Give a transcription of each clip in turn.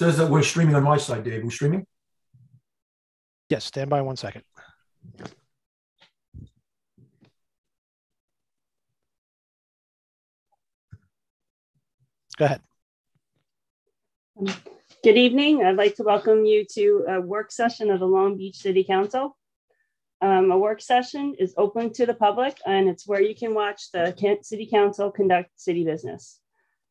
Says that we're streaming on my side, Dave. We're streaming? Yes, stand by one second. Go ahead. Good evening. I'd like to welcome you to a work session of the Long Beach City Council. Um, a work session is open to the public and it's where you can watch the City Council conduct city business.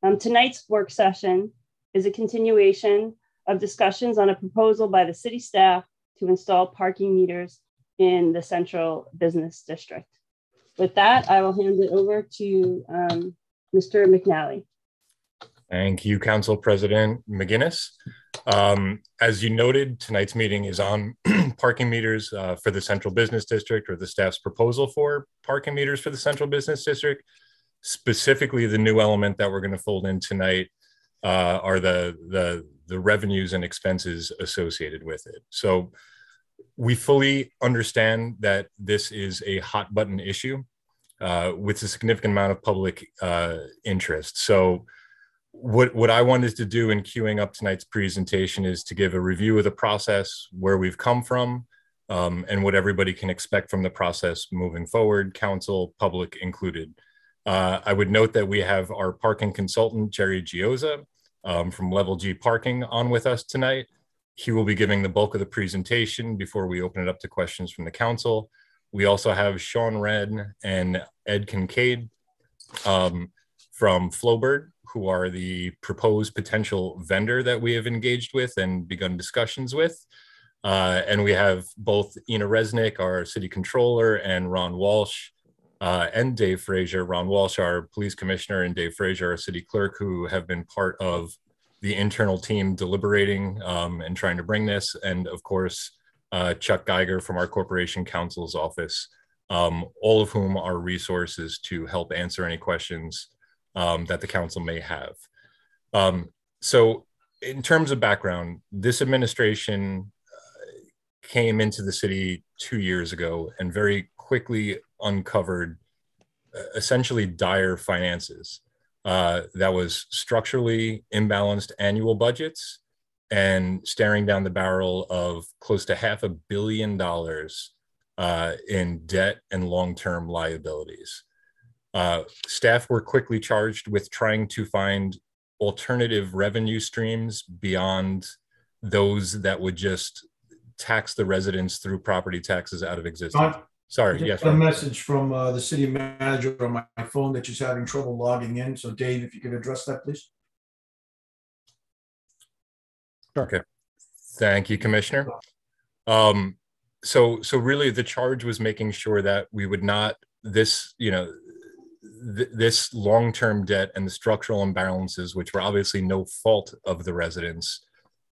Um, tonight's work session is a continuation of discussions on a proposal by the city staff to install parking meters in the central business district. With that, I will hand it over to um, Mr. McNally. Thank you, Council President McInnis. Um, as you noted, tonight's meeting is on parking meters uh, for the Central Business District or the staff's proposal for parking meters for the Central Business District. Specifically, the new element that we're going to fold in tonight uh, are the, the, the revenues and expenses associated with it. So we fully understand that this is a hot button issue uh, with a significant amount of public uh, interest. So what what I wanted to do in queuing up tonight's presentation is to give a review of the process, where we've come from, um, and what everybody can expect from the process moving forward, council, public included. Uh, I would note that we have our parking consultant, Jerry Gioza um, from Level G Parking on with us tonight. He will be giving the bulk of the presentation before we open it up to questions from the council. We also have Sean Red and Ed Kincaid um, from Flowbird, who are the proposed potential vendor that we have engaged with and begun discussions with. Uh, and we have both Ina Resnick, our city controller, and Ron Walsh uh, and Dave Frazier. Ron Walsh, our police commissioner, and Dave Frazier, our city clerk, who have been part of the internal team deliberating um, and trying to bring this. And of course, uh, Chuck Geiger from our corporation counsel's office, um, all of whom are resources to help answer any questions um, that the council may have. Um, so, in terms of background, this administration uh, came into the city two years ago and very quickly uncovered uh, essentially dire finances. Uh, that was structurally imbalanced annual budgets and staring down the barrel of close to half a billion dollars uh, in debt and long term liabilities. Uh, staff were quickly charged with trying to find alternative revenue streams beyond those that would just tax the residents through property taxes out of existence. Sorry, yes. A message from uh, the city manager on my, my phone that she's having trouble logging in. So Dave, if you could address that, please. Okay. Thank you, Commissioner. Um, so, so really the charge was making sure that we would not, this, you know, th- this long-term debt and the structural imbalances, which were obviously no fault of the residents,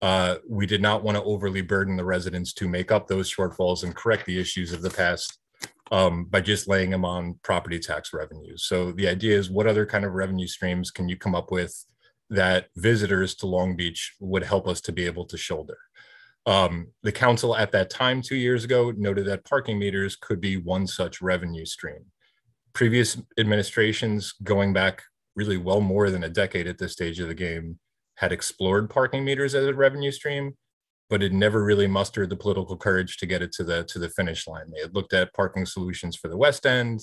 uh, we did not want to overly burden the residents to make up those shortfalls and correct the issues of the past um, by just laying them on property tax revenues. So the idea is what other kind of revenue streams can you come up with that visitors to Long Beach would help us to be able to shoulder? Um, the council at that time, two years ago, noted that parking meters could be one such revenue stream. Previous administrations, going back really well more than a decade at this stage of the game, had explored parking meters as a revenue stream, but had never really mustered the political courage to get it to the to the finish line. They had looked at parking solutions for the West End,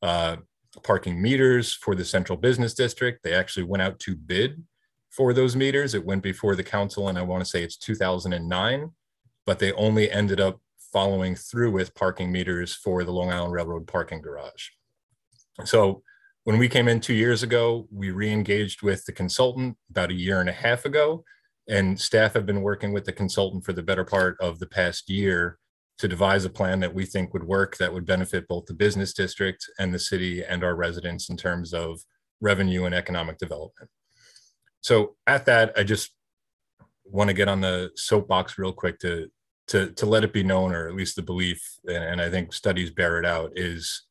uh, parking meters for the Central Business District. They actually went out to bid for those meters. It went before the council, and I want to say it's 2009, but they only ended up following through with parking meters for the Long Island Railroad parking garage. So when we came in two years ago, we re-engaged with the consultant about a year and a half ago, and staff have been working with the consultant for the better part of the past year to devise a plan that we think would work that would benefit both the business district and the city and our residents in terms of revenue and economic development. So at that, I just want to get on the soapbox real quick to to to let it be known, or at least the belief, and, and I think studies bear it out, is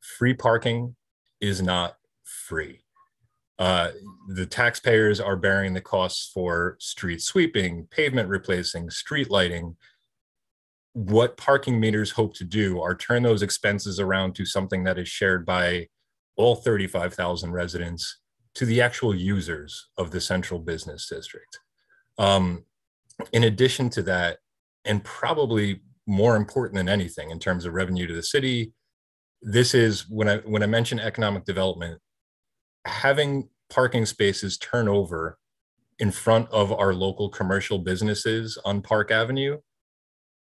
free parking is not free. Uh, the taxpayers are bearing the costs for street sweeping, pavement replacing, street lighting. What parking meters hope to do are turn those expenses around to something that is shared by all 35,000 residents to the actual users of the central business district. Um, in addition to that, and probably more important than anything in terms of revenue to the city, this is when I when I mention economic development, having parking spaces turn over in front of our local commercial businesses on Park Avenue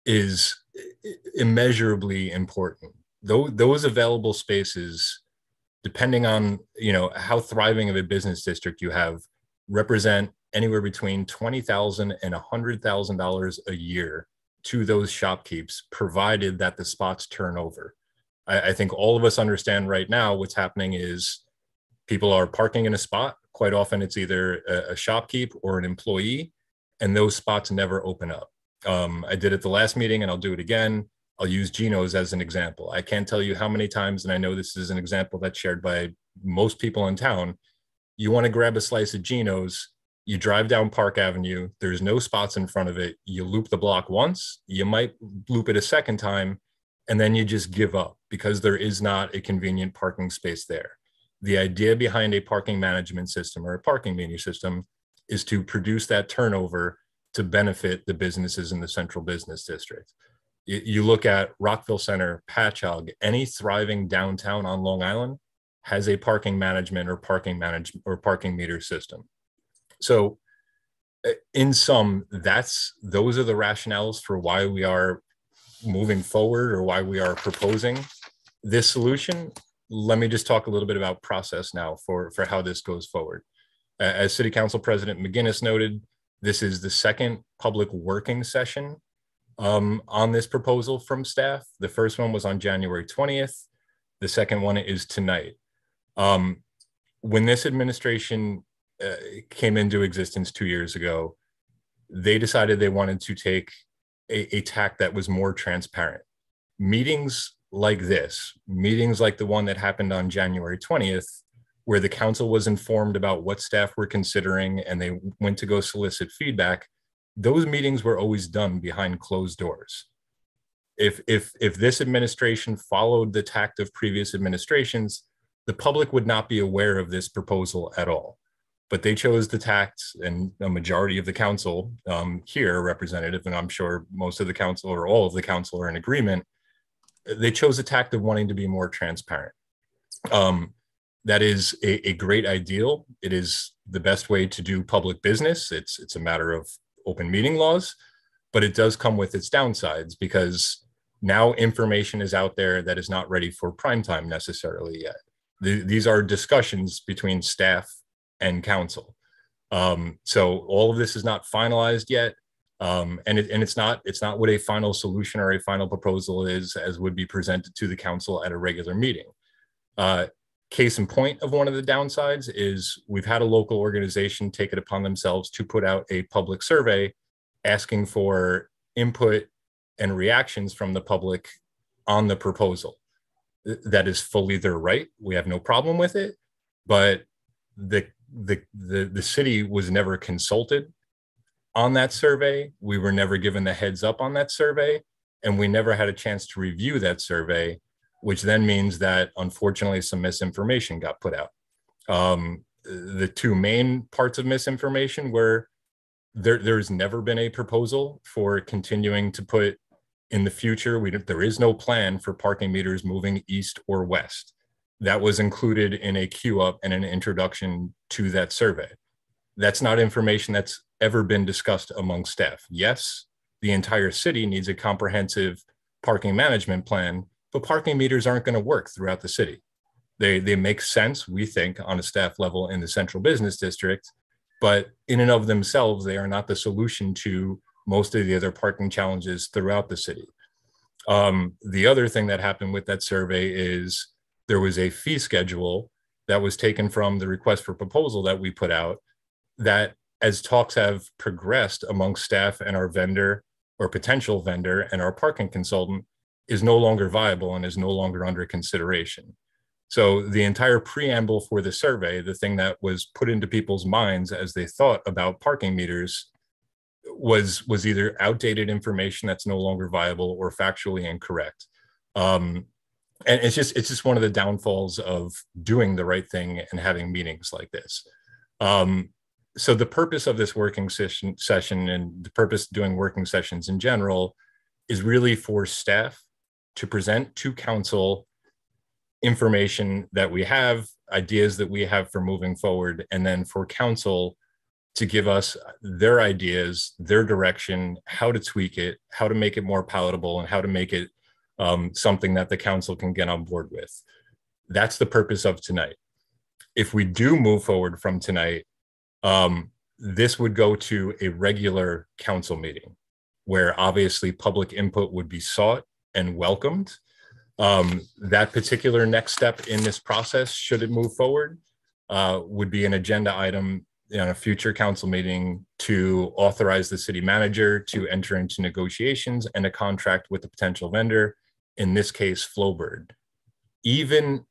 is immeasurably important. Though those available spaces, depending on you know how thriving of a business district you have, represent anywhere between twenty thousand and a hundred thousand dollars a year to those shopkeepers, provided that the spots turn over. I, I think all of us understand right now what's happening is people are parking in a spot. Quite often, it's either a, a shopkeep or an employee, and those spots never open up. Um, I did it the last meeting, and I'll do it again. I'll use Geno's as an example. I can't tell you how many times, and I know this is an example that's shared by most people in town. You want to grab a slice of Geno's, you drive down Park Avenue, there's no spots in front of it. You loop the block once, you might loop it a second time, and then you just give up because there is not a convenient parking space there. The idea behind a parking management system or a parking meter system is to produce that turnover to benefit the businesses in the central business district. You look at Rockville Centre, Patchogue, any thriving downtown on Long Island has a parking management or parking management or parking meter system. So uh, in sum, that's those are the rationales for why we are moving forward or why we are proposing this solution. Let me just talk a little bit about process now for, for how this goes forward. As City Council President McInnis noted, this is the second public working session um, on this proposal from staff. The first one was on January 20th. The second one is tonight. Um, when this administration uh, came into existence two years ago, they decided they wanted to take a, a tack that was more transparent. Meetings like this, meetings like the one that happened on January 20th, where the council was informed about what staff were considering and they went to go solicit feedback, those meetings were always done behind closed doors. If, if, if this administration followed the tact of previous administrations, the public would not be aware of this proposal at all. But they chose the tact, and a majority of the council um, here, representative, and I'm sure most of the council or all of the council are in agreement. They chose the tact of wanting to be more transparent. Um, that is a, a, great ideal. It is the best way to do public business. It's it's a matter of open meeting laws, but it does come with its downsides because now information is out there that is not ready for prime time necessarily yet. The, these are discussions between staff and council. Um, so all of this is not finalized yet. Um, and, it, and it's not it's not what a final solution or a final proposal is as would be presented to the council at a regular meeting. Uh, case in point of one of the downsides is we've had a local organization take it upon themselves to put out a public survey asking for input and reactions from the public on the proposal. That is fully their right. We have no problem with it, but the the the, the city was never consulted on that survey. We were never given the heads up on that survey, and we never had a chance to review that survey which then means that unfortunately some misinformation got put out. Um, the two main parts of misinformation were there, there's never been a proposal for continuing to put in the future. We there is no plan for parking meters moving east or west. That was included in a queue up and an introduction to that survey. That's not information that's ever been discussed among staff. Yes, the entire city needs a comprehensive parking management plan, but parking meters aren't going to work throughout the city. They, they make sense, we think, on a staff level in the central business district, but in and of themselves, they are not the solution to most of the other parking challenges throughout the city. Um, the other thing that happened with that survey is there was a fee schedule that was taken from the request for proposal that we put out that as talks have progressed among staff and our vendor or potential vendor and our parking consultant, is no longer viable and is no longer under consideration. So the entire preamble for the survey, the thing that was put into people's minds as they thought about parking meters was was either outdated information that's no longer viable or factually incorrect. Um, and it's just it's just one of the downfalls of doing the right thing and having meetings like this. Um, so the purpose of this working session, session and the purpose of doing working sessions in general is really for staff to present to council information that we have, ideas that we have for moving forward, and then for council to give us their ideas, their direction, how to tweak it, how to make it more palatable, and how to make it um, something that the council can get on board with. That's the purpose of tonight. If we do move forward from tonight, um, this would go to a regular council meeting where obviously public input would be sought and welcomed. Um, that particular next step in this process, should it move forward, uh, would be an agenda item in a future council meeting to authorize the city manager to enter into negotiations and a contract with the potential vendor, in this case, Flowbird. Even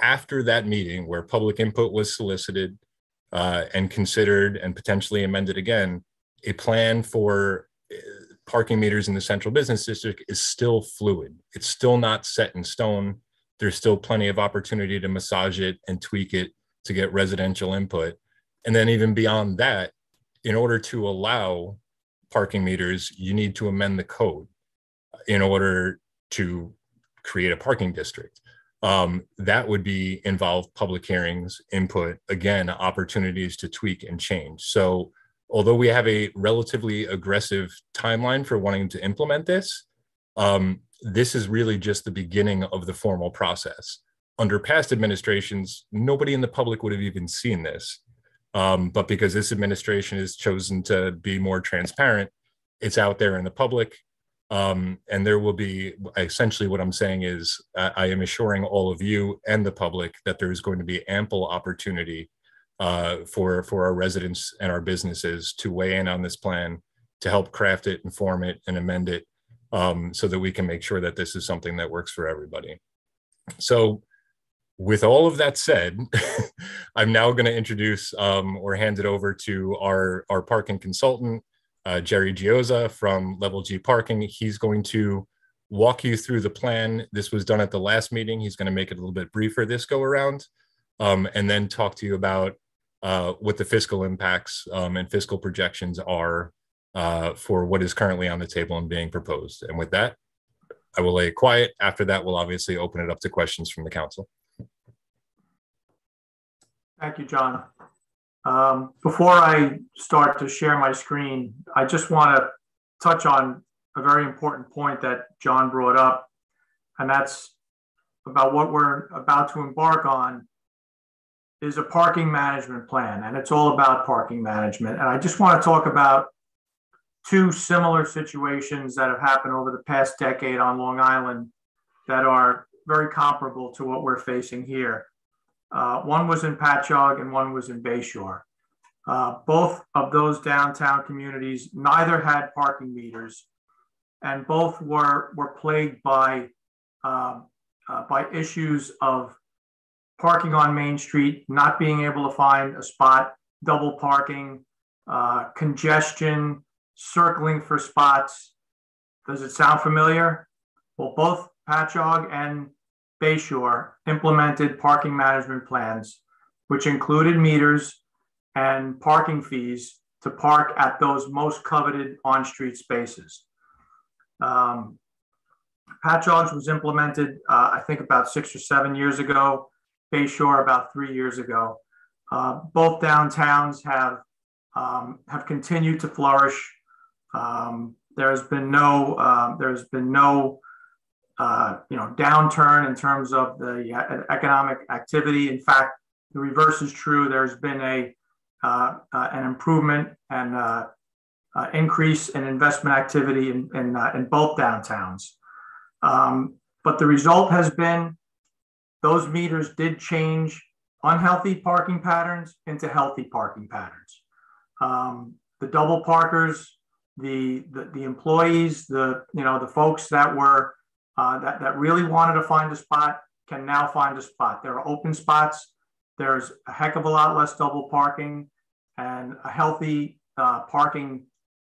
after that meeting where public input was solicited uh, and considered and potentially amended again, a plan for uh, parking meters in the central business district is still fluid. It's still not set in stone. There's still plenty of opportunity to massage it and tweak it to get residential input. And then even beyond that, in order to allow parking meters, you need to amend the code in order to create a parking district. Um, that would be involve public hearings, input, again, opportunities to tweak and change. So although we have a relatively aggressive timeline for wanting to implement this, um, this is really just the beginning of the formal process. Under past administrations, nobody in the public would have even seen this. Um, but because this administration has chosen to be more transparent, it's out there in the public. Um, and there will be essentially what I'm saying is I, I, am assuring all of you and the public that there is going to be ample opportunity uh, for for our residents and our businesses to weigh in on this plan, to help craft it, inform it, and amend it, um, so that we can make sure that this is something that works for everybody. So with all of that said, I'm now going to introduce um, or hand it over to our, our parking consultant, uh, Jerry Gioza from Level G Parking. He's going to walk you through the plan. This was done at the last meeting. He's going to make it a little bit briefer this go around, um, and then talk to you about uh, what the fiscal impacts um, and fiscal projections are uh, for what is currently on the table and being proposed. And with that, I will lay it quiet. After that, we'll obviously open it up to questions from the council. Thank you, John. Um, before I start to share my screen, I just want to touch on a very important point that John brought up, and that's about what we're about to embark on is a parking management plan, and it's all about parking management. And I just want to talk about two similar situations that have happened over the past decade on Long Island that are very comparable to what we're facing here. Uh, one was in Patchogue and one was in Bayshore. Uh, both of those downtown communities, neither had parking meters, and both were, were plagued by, uh, uh by issues of parking on Main Street, not being able to find a spot, double parking, uh, congestion, circling for spots. Does it sound familiar? Well, both Patchogue and Bayshore implemented parking management plans, which included meters and parking fees to park at those most coveted on-street spaces. Um, Patchogue's was implemented, uh, I think, about six or seven years ago. Bayshore about three years ago. Uh, both downtowns have um, have continued to flourish. Um, there's been no uh, there's been no uh, you know, downturn in terms of the uh, economic activity. In fact, the reverse is true. There's been a uh, uh an improvement and uh, increase in investment activity in in, in both downtowns. Um, but the result has been those meters did change unhealthy parking patterns into healthy parking patterns. Um, the double parkers, the, the, the employees, the you know the folks that were uh, that, that really wanted to find a spot can now find a spot. There are open spots. There's a heck of a lot less double parking and a healthy uh, parking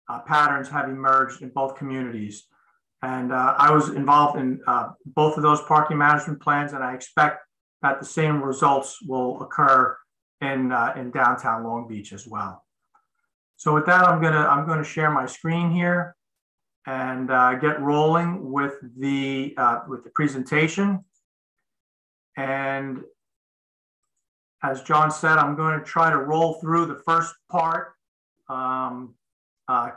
uh, patterns have emerged in both communities. And uh, I was involved in uh, both of those parking management plans, and I expect that the same results will occur in, uh, in downtown Long Beach as well. So with that, I'm gonna I'm gonna share my screen here and uh, get rolling with the uh, with the presentation. And as John said, I'm going to try to roll through the first part um, uh,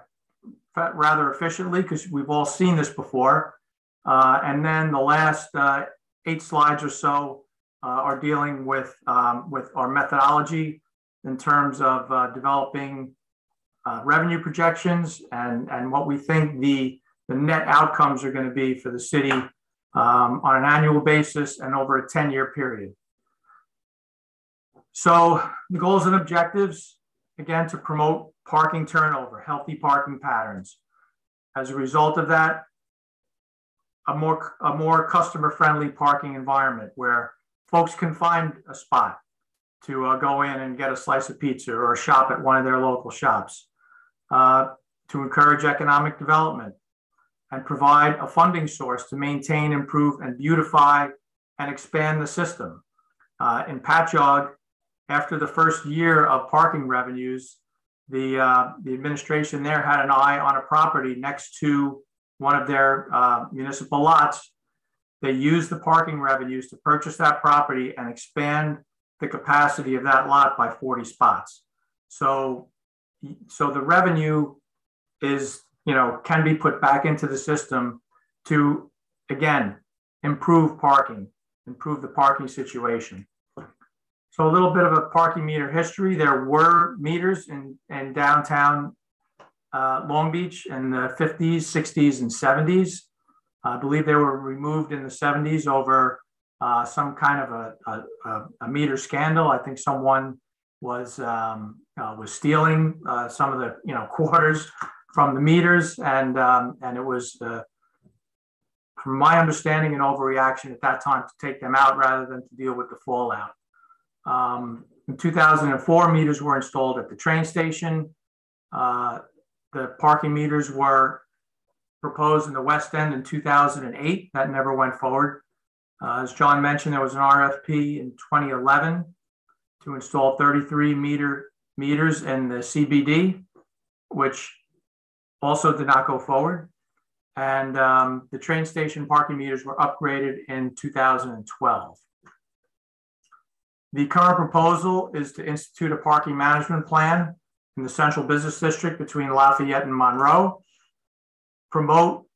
rather efficiently because we've all seen this before. Uh, and then the last uh, eight slides or so uh, are dealing with, um, with our methodology in terms of developing uh, revenue projections and, and what we think the, the net outcomes are going to be for the city um, on an annual basis and over a 10 year period. So the goals and objectives, again, to promote parking turnover, healthy parking patterns. As a result of that, a more, a more customer friendly parking environment where folks can find a spot to uh, go in and get a slice of pizza or shop at one of their local shops, uh, to encourage economic development and provide a funding source to maintain, improve, and beautify and expand the system. Uh, in Patchogue, after the first year of parking revenues, the, uh, the administration there had an eye on a property next to one of their uh, municipal lots. They used the parking revenues to purchase that property and expand the capacity of that lot by 40 spots. So, so the revenue is, you know, can be put back into the system to, again, improve parking, improve the parking situation. So a little bit of a parking meter history. There were meters in, in downtown uh, Long Beach in the 50s, 60s, and 70s. I believe they were removed in the 70s over uh, some kind of a, a, a, meter scandal. I think someone was um, uh, was stealing uh, some of the you know quarters from the meters, and um, and it was, uh, from my understanding, an overreaction at that time to take them out rather than to deal with the fallout. Um, in 2004, meters were installed at the train station. Uh, the parking meters were proposed in the West End in 2008. That never went forward. Uh, as John mentioned, there was an RFP in 2011 to install 33 meter meters in the CBD, which also did not go forward. And um, the train station parking meters were upgraded in 2012. The current proposal is to institute a parking management plan in the central business district between Lafayette and Monroe, promote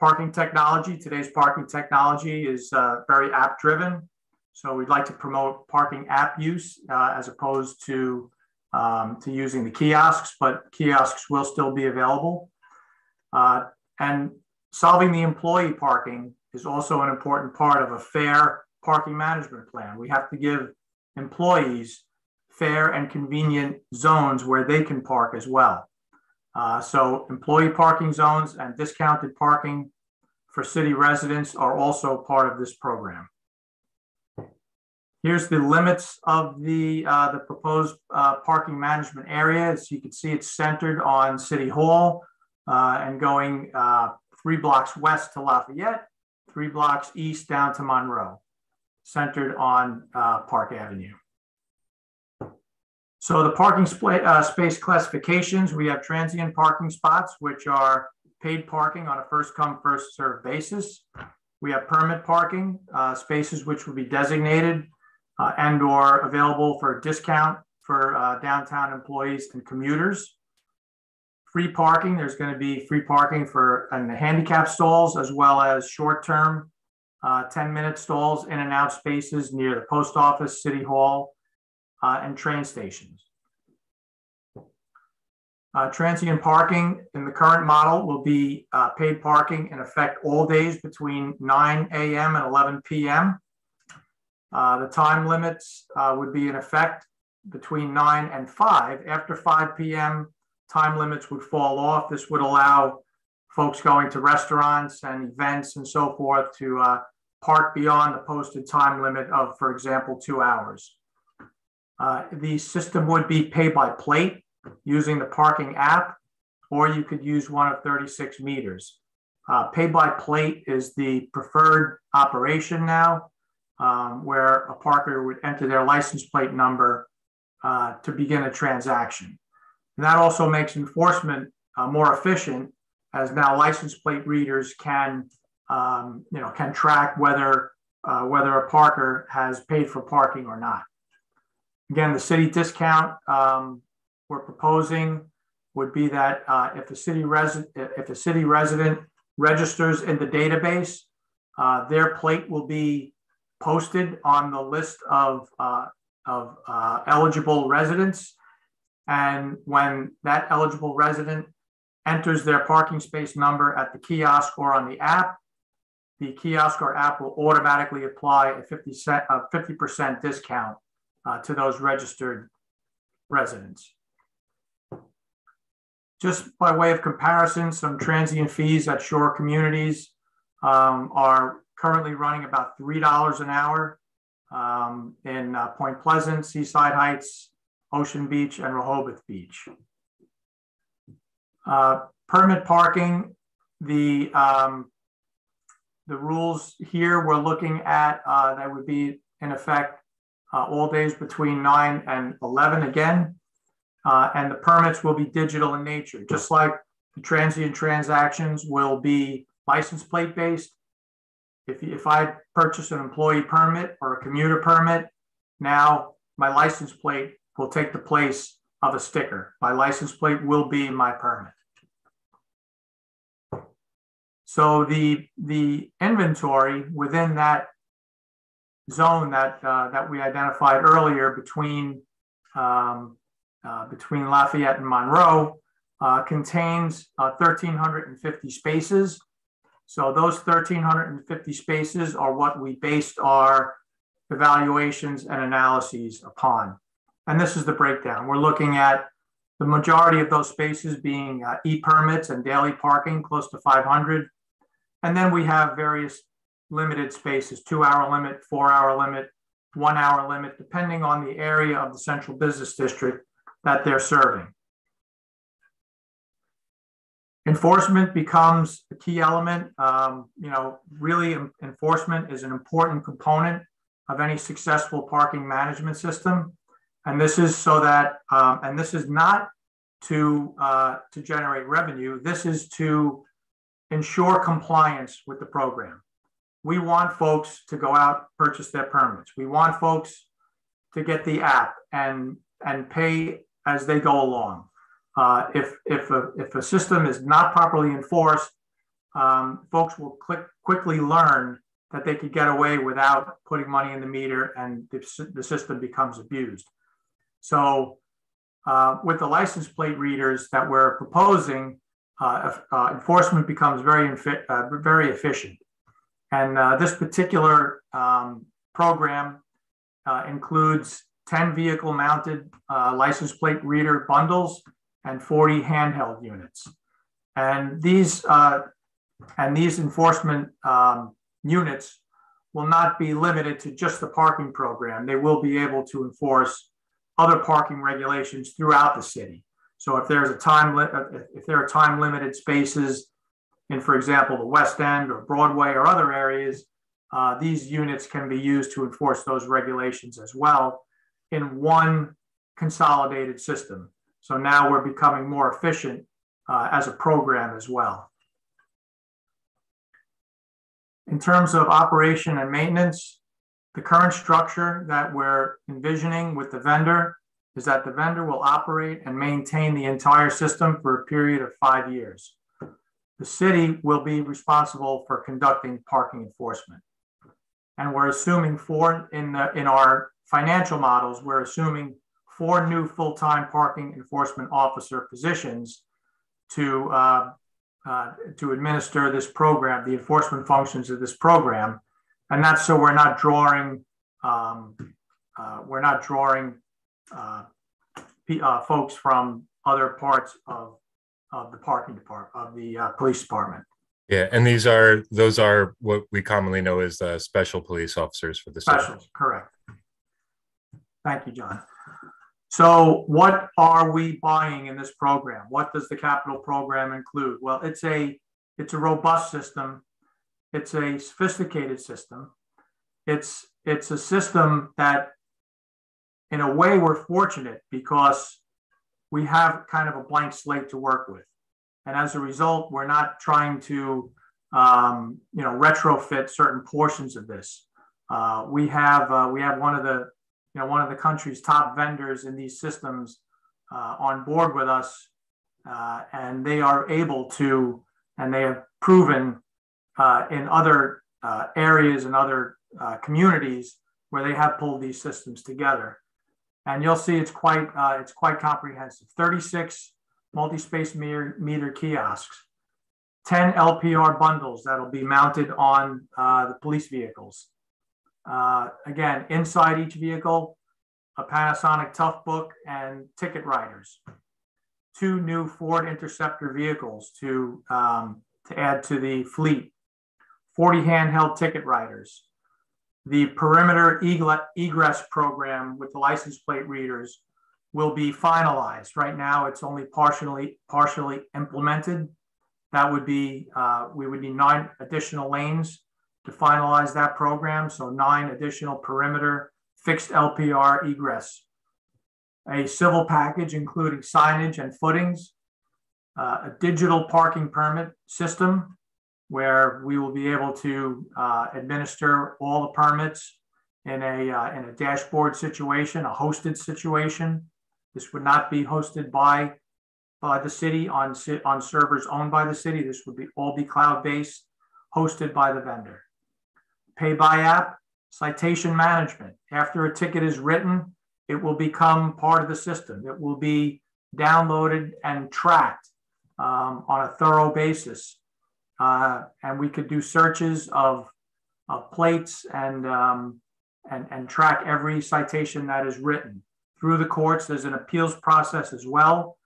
parking technology. Today's parking technology is uh, very app driven. So we'd like to promote parking app use uh, as opposed to, um, to using the kiosks, but kiosks will still be available. Uh, and solving the employee parking is also an important part of a fair parking management plan. We have to give employees fair and convenient zones where they can park as well. Uh, so employee parking zones and discounted parking for city residents are also part of this program. Here's the limits of the, uh, the proposed uh, parking management area. As you can see, it's centered on City Hall uh, and going uh, three blocks west to Lafayette, three blocks east down to Monroe centered on uh, Park Avenue. So the parking uh, space classifications, we have transient parking spots, which are paid parking on a first come, first served basis. We have permit parking, spaces which will be designated uh, and or available for discount for uh, downtown employees and commuters. Free parking, there's gonna be free parking for and the handicap stalls as well as short-term uh, 10 minute stalls in and out spaces near the post office, city hall, uh, and train stations. Uh, transient parking in the current model will be uh, paid parking in effect all days between 9 a.m. and 11 p.m. Uh, the time limits uh, would be in effect between 9 and 5. After 5 p.m., time limits would fall off. This would allow folks going to restaurants and events and so forth to uh, park beyond the posted time limit of, for example, two hours. Uh, the system would be pay by plate using the parking app, or you could use one of 36 meters. Uh, pay by plate is the preferred operation now, um, where a parker would enter their license plate number uh, to begin a transaction. And that also makes enforcement uh, more efficient as now license plate readers can, um, you know, can track whether uh, whether a parker has paid for parking or not. Again, the city discount um, we're proposing would be that uh, if a city resident if a city resident registers in the database, uh, their plate will be posted on the list of uh, of uh, eligible residents, and when that eligible resident enters their parking space number at the kiosk or on the app, the kiosk or app will automatically apply a 50 cent, a 50% discount uh, to those registered residents. Just by way of comparison, some transient fees at shore communities um, are currently running about $3 an hour um, in uh, Point Pleasant, Seaside Heights, Ocean Beach, and Rehoboth Beach. Uh, permit parking, the um, the rules here we're looking at uh, that would be in effect uh, all days between 9 and 11 again. Uh, and the permits will be digital in nature, just like the transient transactions will be license plate based. If, if I purchase an employee permit or a commuter permit, now my license plate will take the place of a sticker. My license plate will be my permit. So the, the inventory within that zone that, uh, that we identified earlier between, um, uh, between Lafayette and Monroe uh, contains 1,350 uh, spaces. So those 1,350 spaces are what we based our evaluations and analyses upon. And this is the breakdown. We're looking at the majority of those spaces being uh, e-permits and daily parking, close to 500. And then we have various limited spaces, two hour limit, four hour limit, one hour limit, depending on the area of the central business district that they're serving. Enforcement becomes a key element. Um, you know, really enforcement is an important component of any successful parking management system. And this is so that, um, and this is not to, uh, to generate revenue. This is to ensure compliance with the program. We want folks to go out, purchase their permits. We want folks to get the app and, and pay as they go along. Uh, if, if, a, if a system is not properly enforced, um, folks will click, quickly learn that they could get away without putting money in the meter and the, the system becomes abused. So uh, with the license plate readers that we're proposing, uh, uh, enforcement becomes very, uh, very efficient. And uh, this particular um, program uh, includes 10 vehicle mounted license plate reader bundles and 40 handheld units. And these, and these enforcement um, units will not be limited to just the parking program. They will be able to enforce other parking regulations throughout the city. So if there's a time, li- if there are time limited spaces in, for example, the West End or Broadway or other areas, uh, these units can be used to enforce those regulations as well in one consolidated system. So now we're becoming more efficient uh, as a program as well. In terms of operation and maintenance, the current structure that we're envisioning with the vendor is that the vendor will operate and maintain the entire system for a period of five years. The city will be responsible for conducting parking enforcement. And we're assuming four in, the, in our financial models, we're assuming four new full-time parking enforcement officer positions to, uh, uh, to administer this program, the enforcement functions of this program. And that's so we're not drawing, um, uh, we're not drawing uh, uh, folks from other parts of, of the parking department, of the uh, police department. Yeah, and these are those are what we commonly know as special police officers for the specials. Correct. Thank you, John. So, what are we buying in this program? What does the capital program include? Well, it's a it's a robust system. It's a sophisticated system. It's it's a system that in a way, we're fortunate because we have kind of a blank slate to work with. And as a result, we're not trying to, um, you know, retrofit certain portions of this. Uh, we have uh, we have one of the, you know, one of the country's top vendors in these systems uh, on board with us, uh, and they are able to, and they have proven uh, in other uh, areas and other communities where they have pulled these systems together. And you'll see it's quite it's quite comprehensive. 36 multi-space meter, meter kiosks, 10 LPR bundles that'll be mounted on uh, the police vehicles. Uh, again, inside each vehicle, a Panasonic Toughbook and ticket writers. Two new Ford Interceptor vehicles to, um, to add to the fleet. 40 handheld ticket writers. The perimeter egress program with the license plate readers will be finalized. Right now, it's only partially partially implemented. That would be uh, we would need nine additional lanes to finalize that program. So nine additional perimeter fixed LPR egress. A civil package including signage and footings, uh, a digital parking permit system where we will be able to uh, administer all the permits in a, uh, in a dashboard situation, a hosted situation. This would not be hosted by, by the city on, on servers owned by the city. This would be all be cloud-based, hosted by the vendor. Pay by app, citation management. After a ticket is written, it will become part of the system. It will be downloaded and tracked um, on a thorough basis. Uh, and we could do searches of, of plates and, um, and, and track every citation that is written through the courts. There's an appeals process as well,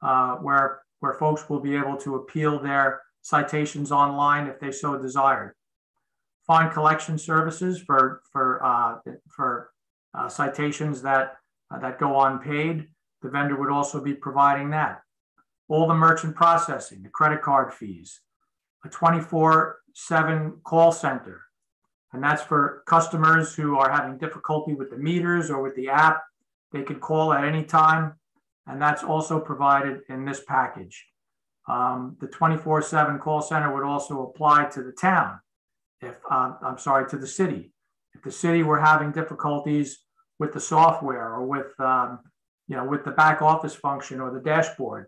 uh, where, where folks will be able to appeal their citations online if they so desired. Fine collection services for, for, uh, for uh, citations that, uh, that go unpaid. The vendor would also be providing that. All the merchant processing, the credit card fees, a 24 7 call center. And that's for customers who are having difficulty with the meters or with the app they could call at any time, and that's also provided in this package. Um, the 24 7 call center would also apply to the town, if uh, I'm sorry, to the city. If the city were having difficulties with the software or with, um, you know, with the back office function or the dashboard,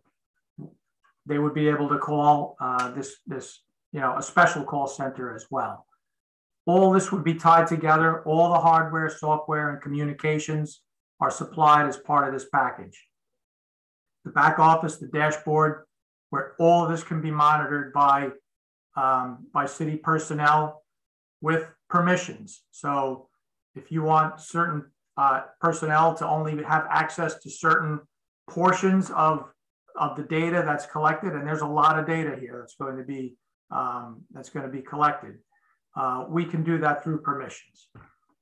they would be able to call uh, this, this, you know, a special call center as well. All this would be tied together, all the hardware, software, and communications are supplied as part of this package. The back office, the dashboard, where all of this can be monitored by, um, by city personnel with permissions. So if you want certain uh, personnel to only have access to certain portions of, of the data that's collected, and there's a lot of data here that's going to be, um, that's going to be collected, uh, we can do that through permissions.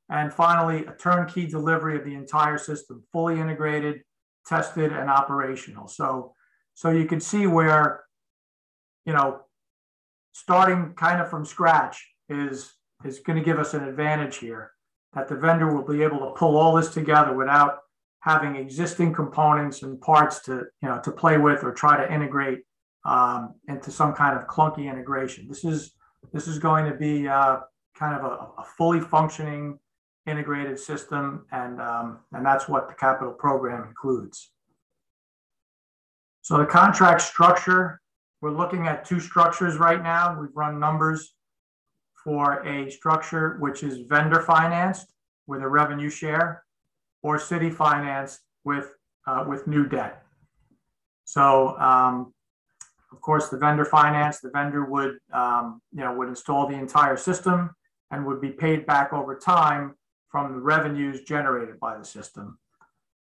And finally, a turnkey delivery of the entire system, fully integrated, tested, and operational. So, so you can see where, you know, starting kind of from scratch is, is going to give us an advantage here that the vendor will be able to pull all this together without having existing components and parts to, you know, to play with or try to integrate um, into some kind of clunky integration. This is, this is going to be uh, kind of a, a fully functioning integrated system, and, um, and that's what the capital program includes. So the contract structure, we're looking at two structures right now. We've run numbers for a structure which is vendor financed with a revenue share or city financed with, uh, with new debt. So um, of course, the vendor finance, the vendor would, um, you know, would install the entire system and would be paid back over time from the revenues generated by the system.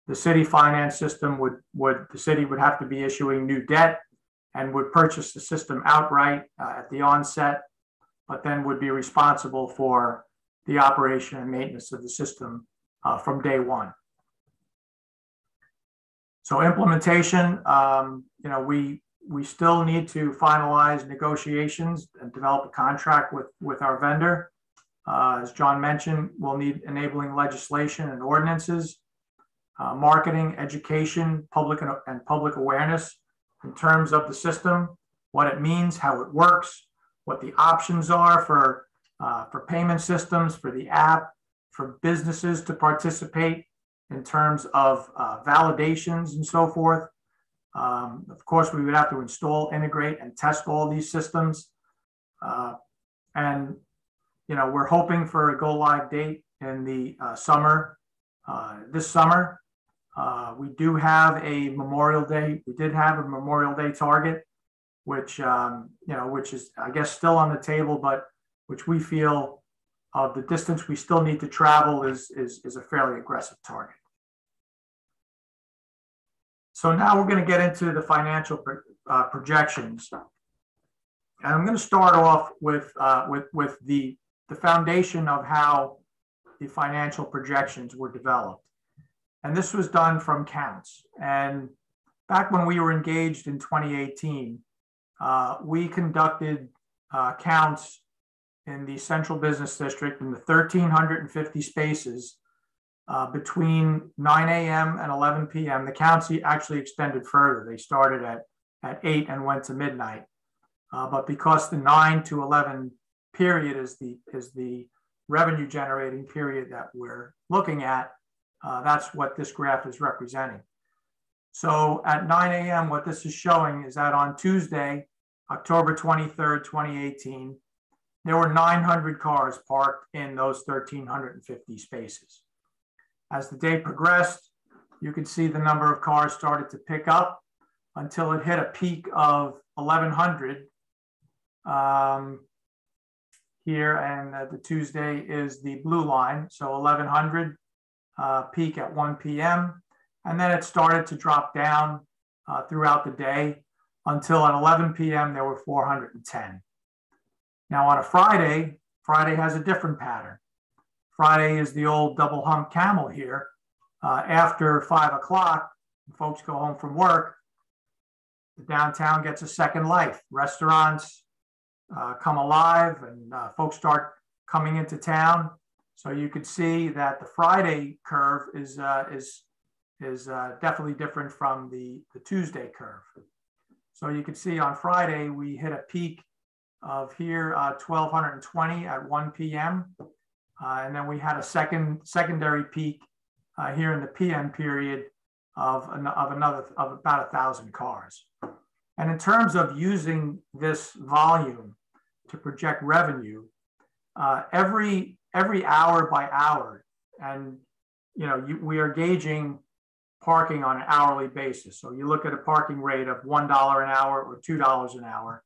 The city finance system would, would the city would have to be issuing new debt and would purchase the system outright uh, at the onset, but then would be responsible for the operation and maintenance of the system uh, from day one. So implementation, um, you know, we we still need to finalize negotiations and develop a contract with with our vendor. Uh, as John mentioned, we'll need enabling legislation and ordinances. uh, marketing, education, public and, and public awareness in terms of the system, what it means, how it works, what the options are for, uh, for payment systems, for the app, for businesses to participate in terms of uh, validations and so forth. Um, of course, we would have to install, integrate, and test all these systems. Uh, and, you know, we're hoping for a go live date in the uh, summer, uh, this summer. Uh, we do have a Memorial Day. We did have a Memorial Day target, which, um, you know, which is, I guess, still on the table, but which we feel of the distance we still need to travel is, is, is a fairly aggressive target. So now we're going to get into the financial pro uh, projections. And I'm going to start off with, uh, with, with the, the foundation of how the financial projections were developed. And this was done from counts. And back when we were engaged in 2018, uh, we conducted uh, counts in the central business district in the 1,350 spaces uh, between 9 a.m. and 11 p.m. The counts actually extended further. They started at, at 8 and went to midnight. Uh, but because the 9 to 11 period is the, is the revenue generating period that we're looking at, uh, that's what this graph is representing. So at 9 a.m., what this is showing is that on Tuesday, October 23rd, 2018, there were 900 cars parked in those 1,350 spaces. As the day progressed, you could see the number of cars started to pick up until it hit a peak of 1,100 um, here. And uh, the Tuesday is the blue line. So 1,100 uh, peak at 1 p.m. And then it started to drop down uh, throughout the day until at 11 p.m. there were 410. Now on a Friday, Friday has a different pattern. Friday is the old double hump camel here. Uh, after five o'clock, folks go home from work. The downtown gets a second life. Restaurants uh, come alive and uh, folks start coming into town. So you could see that the Friday curve is, uh, is, is uh, definitely different from the, the Tuesday curve. So you can see on Friday, we hit a peak of here, 1220 uh, at 1 p.m. Uh, and then we had a second secondary peak uh, here in the PM period of, an, of another of about a thousand cars. And in terms of using this volume to project revenue, uh, every every hour by hour, and you know you, we are gauging parking on an hourly basis. So you look at a parking rate of one dollar an hour or two dollars an hour.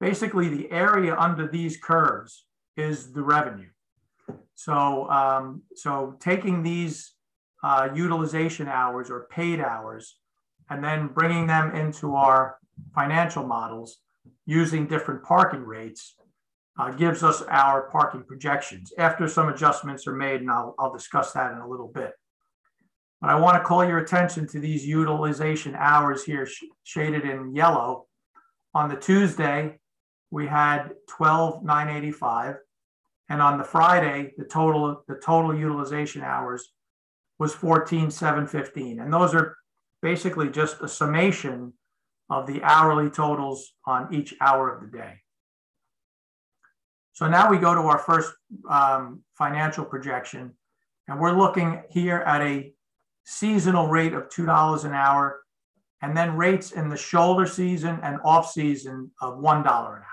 Basically, the area under these curves is the revenue. So, um, so taking these uh, utilization hours or paid hours and then bringing them into our financial models using different parking rates uh, gives us our parking projections after some adjustments are made, and I'll, I'll discuss that in a little bit. But I want to call your attention to these utilization hours here sh shaded in yellow. On the Tuesday, we had 12,985. And on the Friday, the total, the total utilization hours was 14,715. And those are basically just a summation of the hourly totals on each hour of the day. So now we go to our first um, financial projection, and we're looking here at a seasonal rate of $2 an hour, and then rates in the shoulder season and off season of $1 an hour.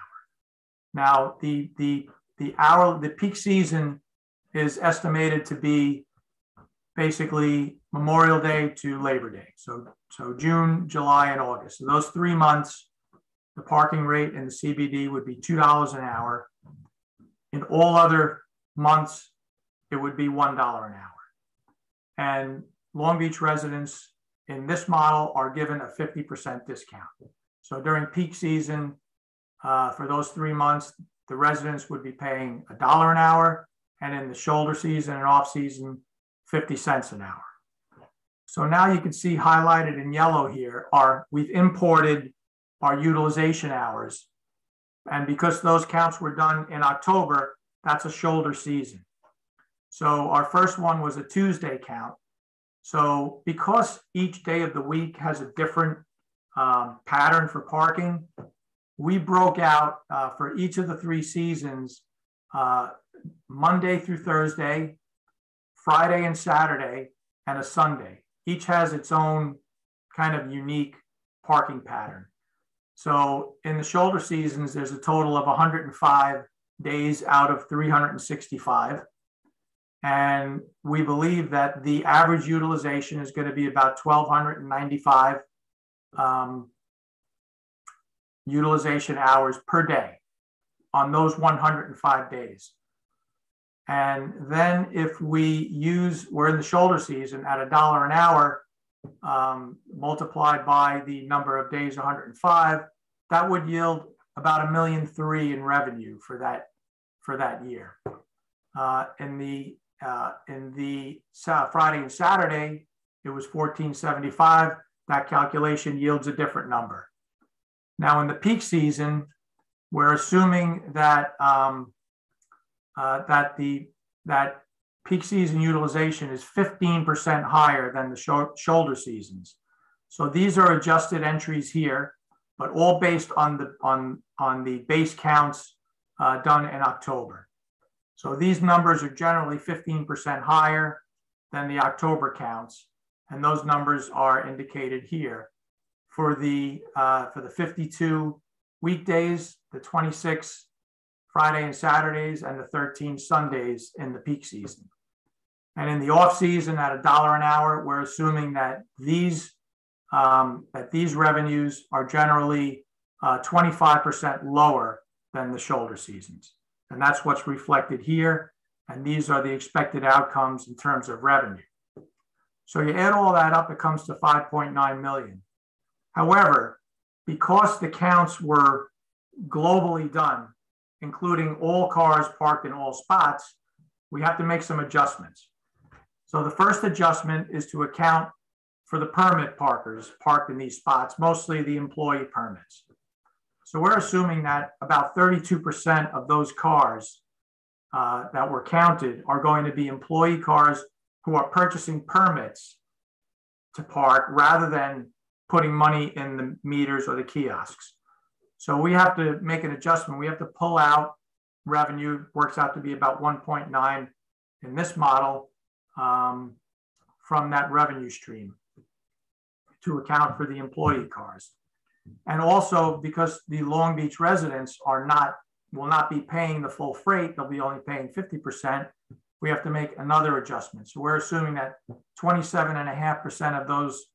Now, the, the the hour, the peak season is estimated to be basically Memorial Day to Labor Day. So, so June, July, and August. So those three months, the parking rate in the CBD would be $2 an hour. In all other months, it would be $1 an hour. And Long Beach residents in this model are given a 50% discount. So during peak season, uh, for those three months, the residents would be paying a dollar an hour, and in the shoulder season and off season, 50 cents an hour. So now you can see highlighted in yellow here are we've imported our utilization hours. And because those counts were done in October, that's a shoulder season. So our first one was a Tuesday count. So because each day of the week has a different um, pattern for parking, we broke out uh, for each of the three seasons uh, Monday through Thursday, Friday and Saturday, and a Sunday. Each has its own kind of unique parking pattern. So in the shoulder seasons, there's a total of 105 days out of 365. And we believe that the average utilization is going to be about 1,295 um, utilization hours per day on those 105 days. And then if we use, we're in the shoulder season at a dollar an hour, um, multiplied by the number of days, 105, that would yield about a million three in revenue for that for that year. Uh, in the uh, in the Friday and Saturday, it was 1475. That calculation yields a different number. Now, in the peak season, we're assuming that um, uh, that the that peak season utilization is 15% higher than the sh shoulder seasons. So these are adjusted entries here, but all based on the on on the base counts uh, done in October. So these numbers are generally 15% higher than the October counts, and those numbers are indicated here for the uh, for the 52 weekdays, the 26 Friday and Saturdays, and the 13 Sundays in the peak season. And in the off season, at a dollar an hour, we're assuming that these um, that these revenues are generally 25% uh, lower than the shoulder seasons. And that's what's reflected here. And these are the expected outcomes in terms of revenue. So you add all that up, it comes to 5.9 million. However, because the counts were globally done, including all cars parked in all spots, we have to make some adjustments. So the first adjustment is to account for the permit parkers parked in these spots, mostly the employee permits. So we're assuming that about 32% of those cars uh, that were counted are going to be employee cars who are purchasing permits to park rather than putting money in the meters or the kiosks. So we have to make an adjustment. We have to pull out revenue, works out to be about 1.9 in this model um, from that revenue stream to account for the employee cars. And also because the Long Beach residents are not, will not be paying the full freight, they'll be only paying 50%, we have to make another adjustment. So we're assuming that 27.5% of those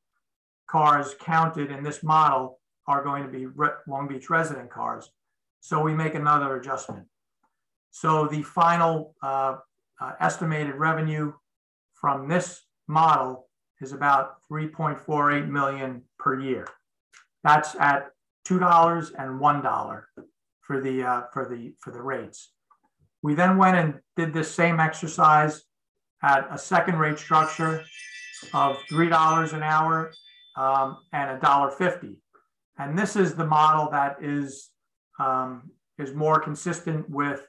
cars counted in this model are going to be Long Beach resident cars. So we make another adjustment. So the final uh, uh, estimated revenue from this model is about 3.48 million per year. That's at two dollars and one dollar for the uh, for the for the rates. We then went and did this same exercise at a second rate structure of three dollars an hour um, and a dollar fifty, and this is the model that is um, is more consistent with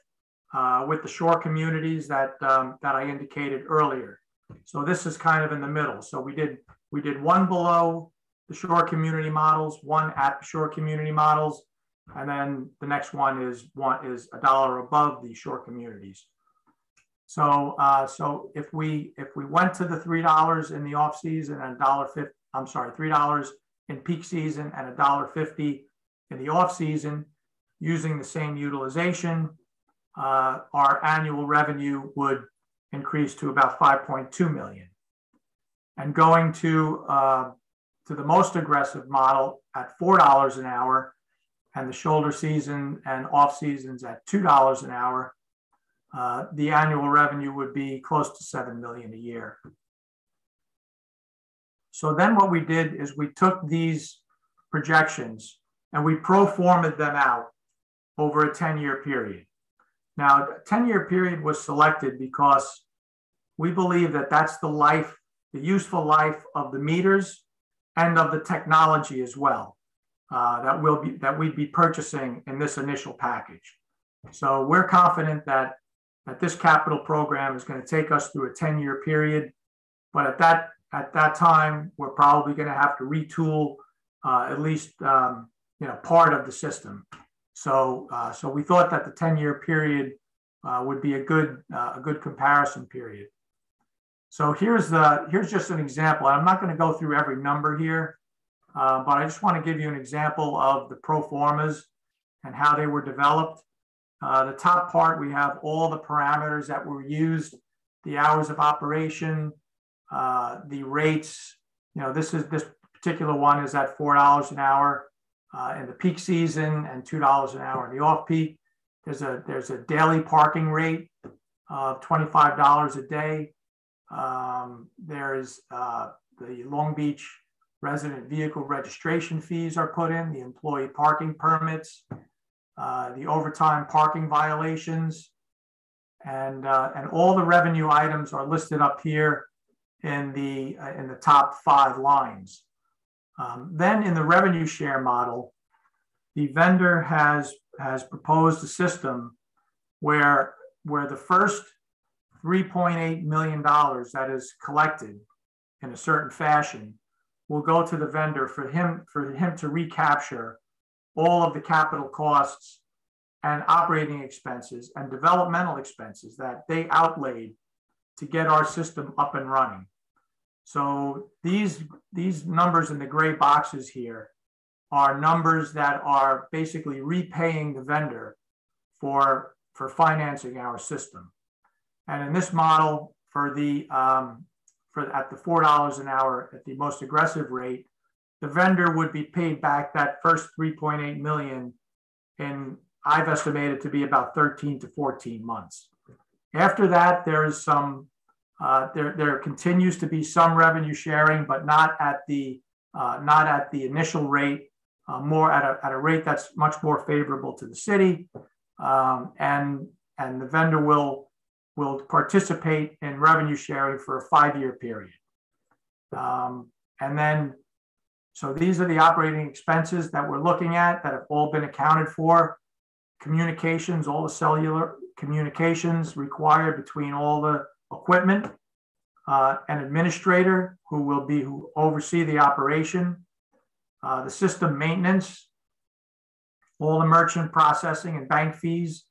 uh, with the shore communities that um, that I indicated earlier. So this is kind of in the middle. So we did we did one below the shore community models, one at shore community models, and then the next one is one is a dollar above the shore communities. So uh, so if we if we went to the three dollars in the off season and dollar fifty, I'm sorry, three dollars in peak season and a dollar fifty in the off season, using the same utilization, uh, our annual revenue would increase to about 5.2 million. And going to uh, to the most aggressive model at $4 an hour and the shoulder season and off seasons at $2 an hour, uh, the annual revenue would be close to 7 million a year. So then what we did is we took these projections and we pro formed them out over a 10 year period. Now, a 10 year period was selected because we believe that that's the life, the useful life of the meters and of the technology as well uh, that will be that we'd be purchasing in this initial package. So we're confident that that this capital program is going to take us through a 10-year period, but at that at that time, we're probably going to have to retool uh, at least um, you know part of the system. So uh, so we thought that the 10 year period uh, would be a good uh, a good comparison period. So here's the here's just an example. I'm not going to go through every number here, uh, but I just want to give you an example of the pro formas and how they were developed. Uh, the top part, we have all the parameters that were used, the hours of operation, uh, the rates. You know, this is this particular one is at four dollars an hour uh, in the peak season and two dollars an hour in the off peak. There's a there's a daily parking rate of twenty five dollars a day. Um, there's uh, the Long Beach resident vehicle registration fees are put in, the employee parking permits, uh, the overtime parking violations, and uh, and all the revenue items are listed up here in the uh, in the top five lines. Um, then in the revenue share model, the vendor has has proposed a system where where the first 3.8 million dollars that is collected in a certain fashion will go to the vendor for him for him to recapture all of the capital costs and operating expenses and developmental expenses that they outlaid to get our system up and running. So these, these numbers in the gray boxes here are numbers that are basically repaying the vendor for, for financing our system. And in this model, for the um, for at the four dollars an hour at the most aggressive rate, the vendor would be paid back that first 3.8 million in I've estimated to be about 13 to 14 months. After that, there is some uh, there, there continues to be some revenue sharing, but not at the uh, not at the initial rate, uh, more at a, at a rate that's much more favorable to the city, um, and and the vendor will will participate in revenue sharing for a five year period, um, and then so these are the operating expenses that we're looking at that have all been accounted for. Communications, all the cellular communications required between all the equipment, uh, an administrator who will be who oversee the operation, uh, the system maintenance, all the merchant processing and bank fees,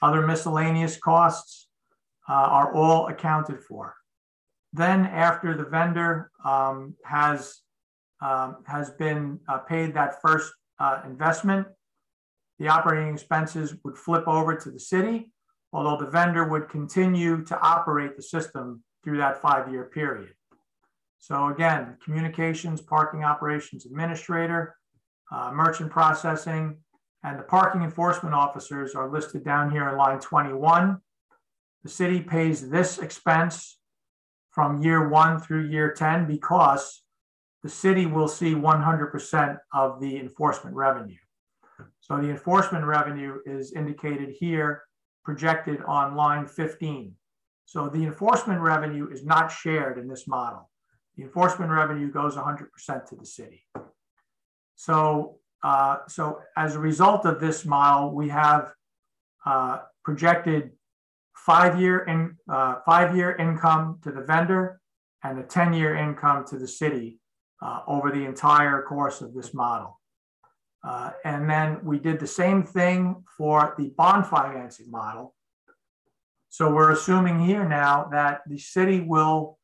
other miscellaneous costs uh, are all accounted for. Then after the vendor um, has um, has been uh, paid that first uh, investment, the operating expenses would flip over to the city, although the vendor would continue to operate the system through that five-year period. So again, communications, parking operations administrator, uh, merchant processing, and the parking enforcement officers are listed down here in line 21. The city pays this expense from year one through year 10 because the city will see 100% of the enforcement revenue. So the enforcement revenue is indicated here, projected on line 15. So the enforcement revenue is not shared in this model. The enforcement revenue goes 100% to the city. So, uh, so as a result of this model, we have uh, projected five-year in, uh, five-year income to the vendor and a 10-year income to the city uh, over the entire course of this model. Uh, and then we did the same thing for the bond financing model. So we're assuming here now that the city will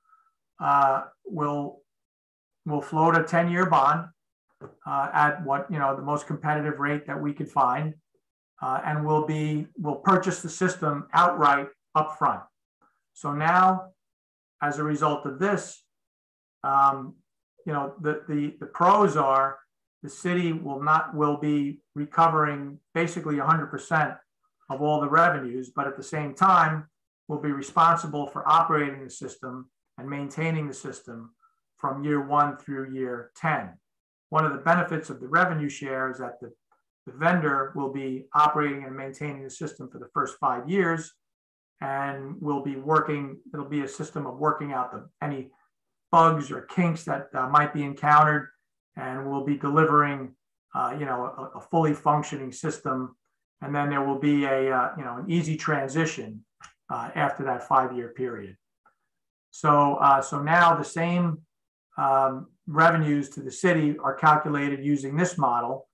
uh, will will float a 10-year bond uh, at what you know the most competitive rate that we could find, uh, and will be will purchase the system outright upfront. So now, as a result of this, um, you know, the, the, the pros are the city will not, will be recovering basically 100% of all the revenues, but at the same time, will be responsible for operating the system and maintaining the system from year one through year 10. One of the benefits of the revenue share is that the, the vendor will be operating and maintaining the system for the first five years and will be working, it'll be a system of working out the, any bugs or kinks that uh, might be encountered, and we'll be delivering, uh, you know, a, a, fully functioning system. And then there will be a, uh, you know, an easy transition uh, after that five-year period. So, uh, so now the same um, revenues to the city are calculated using this model,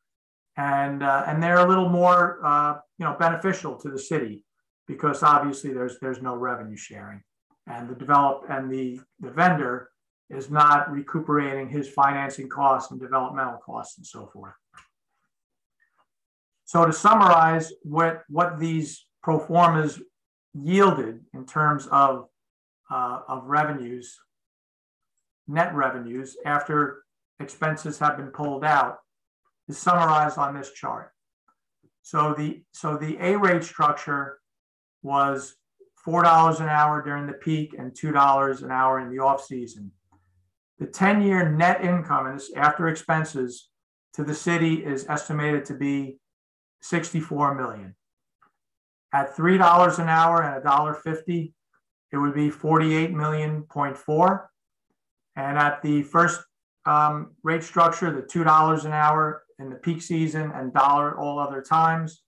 and uh, and they're a little more uh, you know beneficial to the city because obviously there's there's no revenue sharing, and the develop and the the vendor is not recuperating his financing costs and developmental costs and so forth. So to summarize what what these pro formas yielded in terms of uh, of revenues, net revenues after expenses have been pulled out, is summarized on this chart. So the so the A rate structure was four dollars an hour during the peak and two dollars an hour in the off season. The 10-year net income is after expenses to the city is estimated to be 64 million. At $3 an hour and $1.50, it would be 48 million point four. And at the first um, rate structure, the $2 an hour in the peak season and dollar all other times,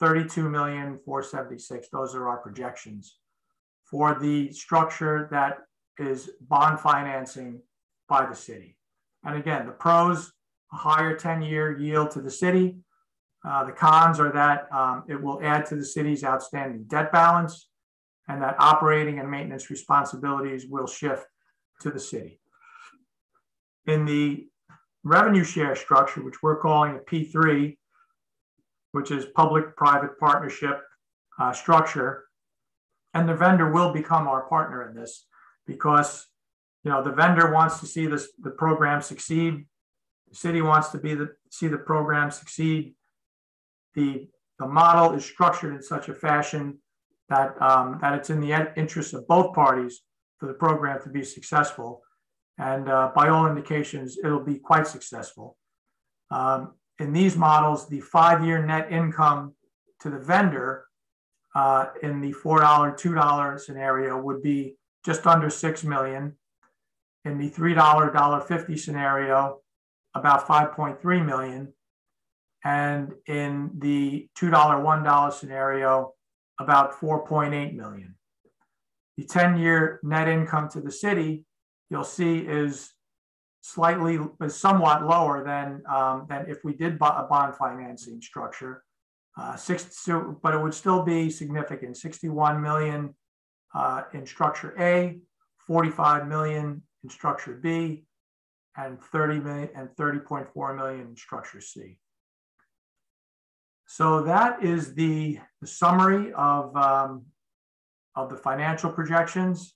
32 million 476. Those are our projections for the structure that is bond financing by the city. And again, the pros, a higher 10 year yield to the city. Uh, the cons are that um, it will add to the city's outstanding debt balance and that operating and maintenance responsibilities will shift to the city. In the revenue share structure, which we're calling a P3, which is public private partnership uh, structure, and the vendor will become our partner in this because you know the vendor wants to see this the program succeed. The city wants to be the see the program succeed. The the model is structured in such a fashion that um, that it's in the interest of both parties for the program to be successful and uh, by all indications it'll be quite successful um, in these models the five-year net income to the vendor uh, in the $4 $2 scenario would be just under 6 million. In the $3, $1.50 scenario, about 5.3 million. And in the $2, $1 scenario, about 4.8 million. The 10 year net income to the city, you'll see, is slightly, somewhat lower than, um, than if we did a bond financing structure. Uh, six, so, but it would still be significant 61 million uh, in structure A, 45 million in structure B, and 30 million and 30.4 million in structure C. So that is the, the summary of, um, of the financial projections.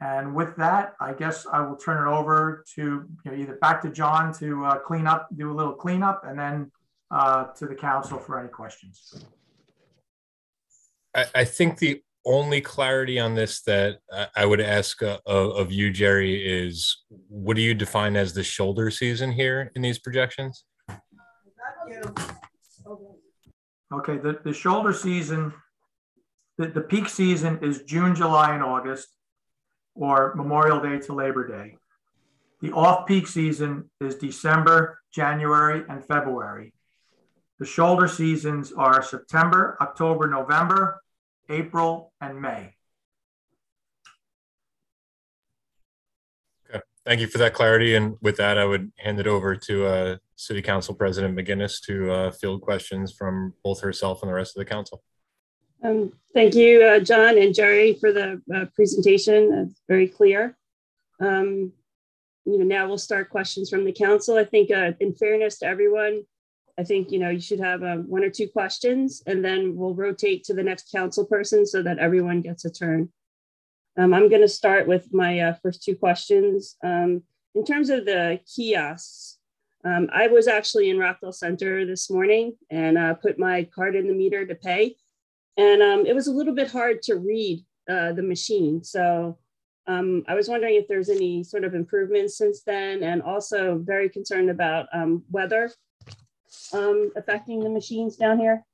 And with that, I guess I will turn it over to you know, either back to John to uh, clean up, do a little cleanup, and then uh, to the council for any questions. I, I think the only clarity on this that I would ask uh, of you, Jerry, is what do you define as the shoulder season here in these projections? Okay, the, the shoulder season, the, the peak season is June, July, and August, or Memorial Day to Labor Day. The off peak season is December, January, and February. The shoulder seasons are September, October, November, April, and May. Okay, thank you for that clarity. And with that, I would hand it over to uh, City Council President McInnis to uh, field questions from both herself and the rest of the council. Um, thank you, uh, John and Jerry, for the uh, presentation. It's very clear. Um, you know, now we'll start questions from the council. I think, uh, in fairness to everyone, I think, you know, you should have um, one or two questions and then we'll rotate to the next council person so that everyone gets a turn. Um, I'm going to start with my uh, first two questions. Um, in terms of the kiosks, um, I was actually in Rockville Centre this morning and uh, put my card in the meter to pay. And um, it was a little bit hard to read uh, the machine. So um, I was wondering if there's any sort of improvements since then and also very concerned about weather um, affecting the machines down here?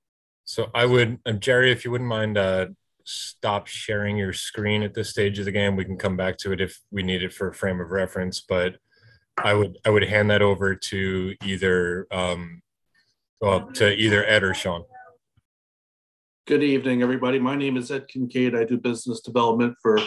So I would, uh, Jerry, if you wouldn't mind, uh, stop sharing your screen at this stage of the game. We can come back to it if we need it for a frame of reference, but I would I would hand that over to either um, well, to either Ed or Sean. Good evening, everybody. My name is Ed Kincaid. I do business development for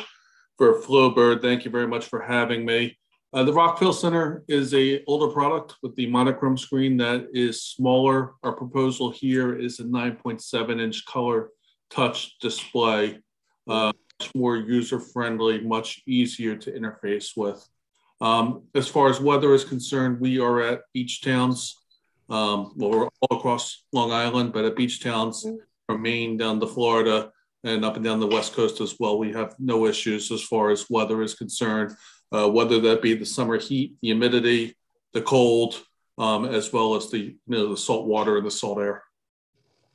for Flowbird. Thank you very much for having me. Uh, the Rockville Centre is a older product with the monochrome screen that is smaller. Our proposal here is a 9.7 inch color touch display, uh, much more user friendly, much easier to interface with. Um, as far as weather is concerned, we are at beach towns. Um, well, we're all across Long Island, but at beach towns from Maine down to Florida and up and down the West Coast as well. We have no issues as far as weather is concerned, uh, whether that be the summer heat, the humidity, the cold, um, as well as the you know the salt water and the salt air.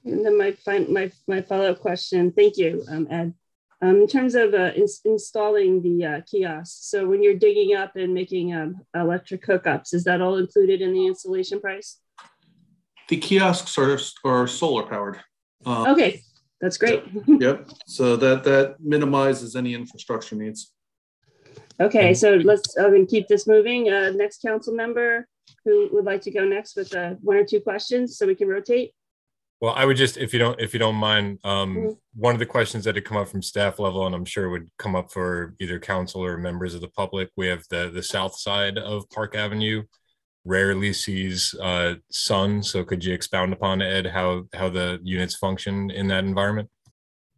And then my my my follow up question. Thank you, um, Ed. Um, in terms of uh, in, installing the uh, kiosks, so when you're digging up and making um, electric hookups, is that all included in the installation price? The kiosks are, are solar powered. Um, okay, that's great. yep. So that that minimizes any infrastructure needs. Okay, so let's um, keep this moving. Uh, next council member who would like to go next with uh, one or two questions so we can rotate. Well, I would just, if you don't, if you don't mind, um, mm-hmm. one of the questions that had come up from staff level, and I'm sure would come up for either council or members of the public. We have the the south side of Park Avenue, rarely sees uh, sun. So, could you expound upon Ed how how the units function in that environment?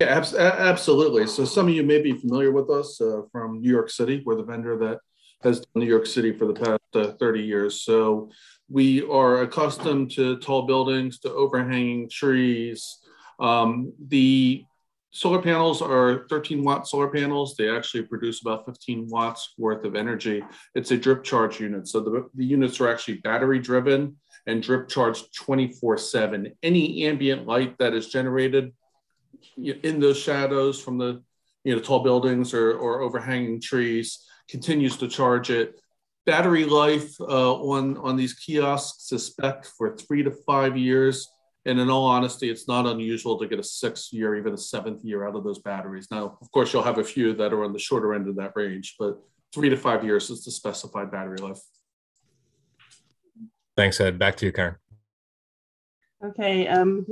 Yeah, ab- absolutely. So, some of you may be familiar with us uh, from New York City. We're the vendor that has done New York City for the past uh, 30 years. So we are accustomed to tall buildings, to overhanging trees. Um, the solar panels are 13 watt solar panels. They actually produce about 15 watts worth of energy. It's a drip charge unit. So the, the units are actually battery driven and drip charged 24 7. Any ambient light that is generated in those shadows from the you know, tall buildings or, or overhanging trees continues to charge it battery life uh, on, on these kiosks is spec for three to five years. And in all honesty, it's not unusual to get a six year, even a seventh year out of those batteries. Now, of course, you'll have a few that are on the shorter end of that range, but three to five years is the specified battery life. Thanks, Ed. Back to you, Karen. Okay. Um,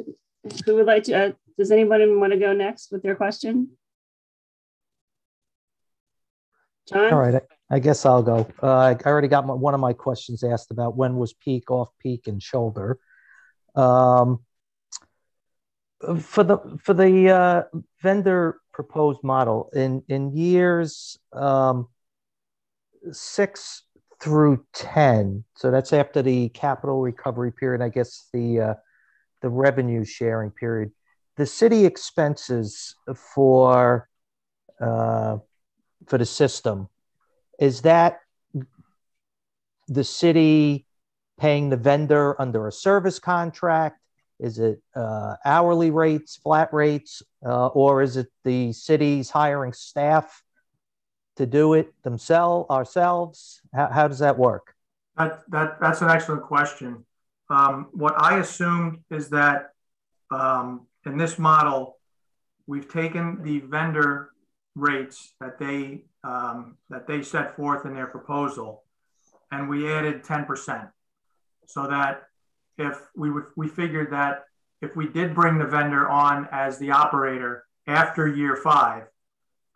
who would like to, uh, does anyone want to go next with their question? John? All right. I guess I'll go. Uh, I already got my, one of my questions asked about when was peak, off peak, and shoulder. Um, for the for the uh, vendor proposed model in in years um, six through ten, so that's after the capital recovery period. I guess the uh, the revenue sharing period. The city expenses for uh, for the system is that the city paying the vendor under a service contract? Is it uh, hourly rates, flat rates, uh, or is it the city's hiring staff to do it themselves, ourselves? How, how does that work? That, that, that's an excellent question. Um, what I assumed is that um, in this model, we've taken the vendor rates that they um, that they set forth in their proposal, and we added 10%. So that if we would, we figured that if we did bring the vendor on as the operator after year five,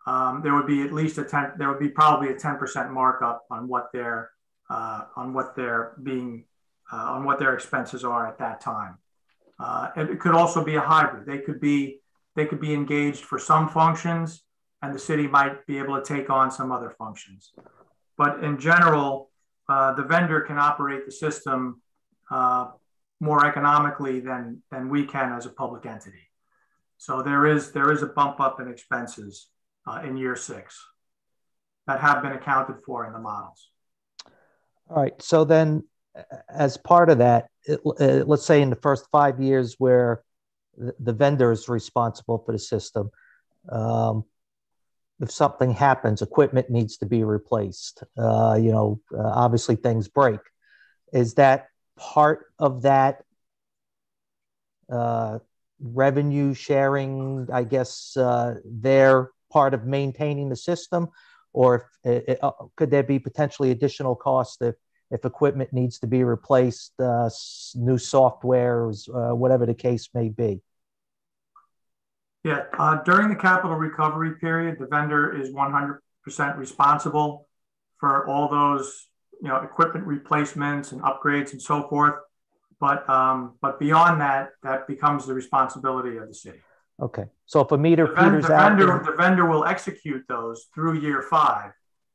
um, there would be at least a 10, there would be probably a 10% markup on what their, uh, on what they're being, uh, on what their expenses are at that time. Uh, it could also be a hybrid. They could be, they could be engaged for some functions and the city might be able to take on some other functions. But in general, uh, the vendor can operate the system uh, more economically than, than we can as a public entity. So there is, there is a bump up in expenses uh, in year six that have been accounted for in the models. All right. So then, as part of that, it, uh, let's say in the first five years where the, the vendor is responsible for the system, um, if something happens, equipment needs to be replaced. Uh, you know, uh, obviously things break. Is that part of that uh, revenue sharing? I guess uh, their part of maintaining the system, or if, it, uh, could there be potentially additional costs if if equipment needs to be replaced, uh, new software, whatever the case may be? Yeah, uh, during the capital recovery period, the vendor is 100% responsible for all those, you know, equipment replacements and upgrades and so forth. But, um, but beyond that, that becomes the responsibility of the city. Okay, so if a meter The ven- peters the out, vendor, the vendor will execute those through year five.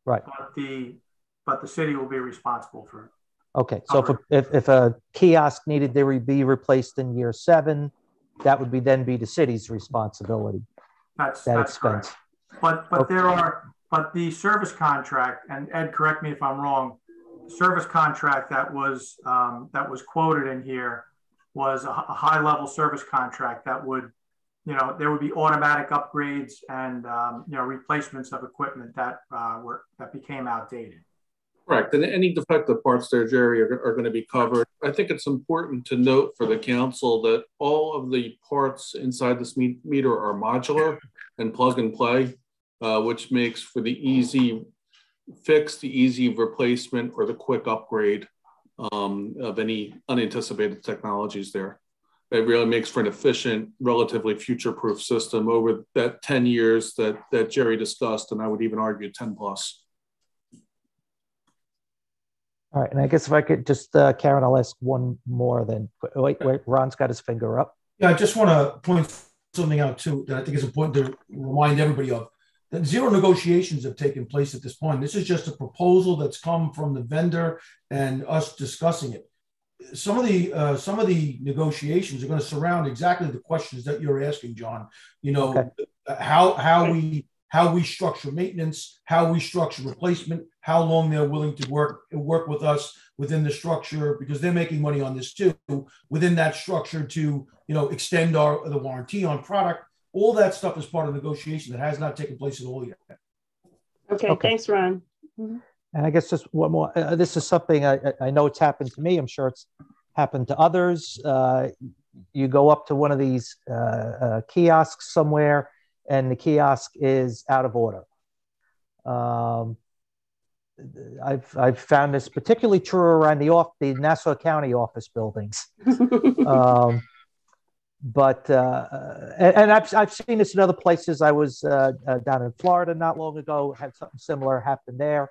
Right. But the, but the city will be responsible for, okay, so if, a- if, if a kiosk needed to be replaced in year seven, that would be, then be the city's responsibility, that's, that that's correct. expense. But, but Okay. there are, but the service contract, and Ed, correct me if I'm wrong, service contract that was, um, that was quoted in here was a high-level service contract that would, you know, there would be automatic upgrades and, um, you know, replacements of equipment that, uh, were, that became outdated. Correct. And any defective parts there, Jerry, are, are going to be covered. I think it's important to note for the council that all of the parts inside this me- meter are modular and plug and play, uh, which makes for the easy fix, the easy replacement, or the quick upgrade um, of any unanticipated technologies there. It really makes for an efficient, relatively future-proof system over that 10 years that, that Jerry discussed, and I would even argue 10 plus. All right, and I guess if I could just, uh, Karen, I'll ask one more then. Wait, wait, Ron's got his finger up. Yeah, I just want to point something out too that I think is important to remind everybody of. That zero negotiations have taken place at this point. This is just a proposal that's come from the vendor and us discussing it. Some of the uh, some of the negotiations are going to surround exactly the questions that you're asking, John. You know, Okay. how how we how we structure maintenance, how we structure replacement, how long they're willing to work work with us within the structure because they're making money on this too within that structure to you know extend our the warranty on product all that stuff is part of negotiation that has not taken place at all yet Okay, Okay. thanks, Ron. And I guess just one more. Uh, this is something I, I- I know it's happened to me. I'm sure it's happened to others. Uh, you go up to one of these uh, uh, kiosks somewhere, and the kiosk is out of order. Um, I've I've found this particularly true around the off the Nassau County office buildings. um, but uh, and, and I've I've seen this in other places. I was uh, uh, down in Florida not long ago. Had something similar happen there.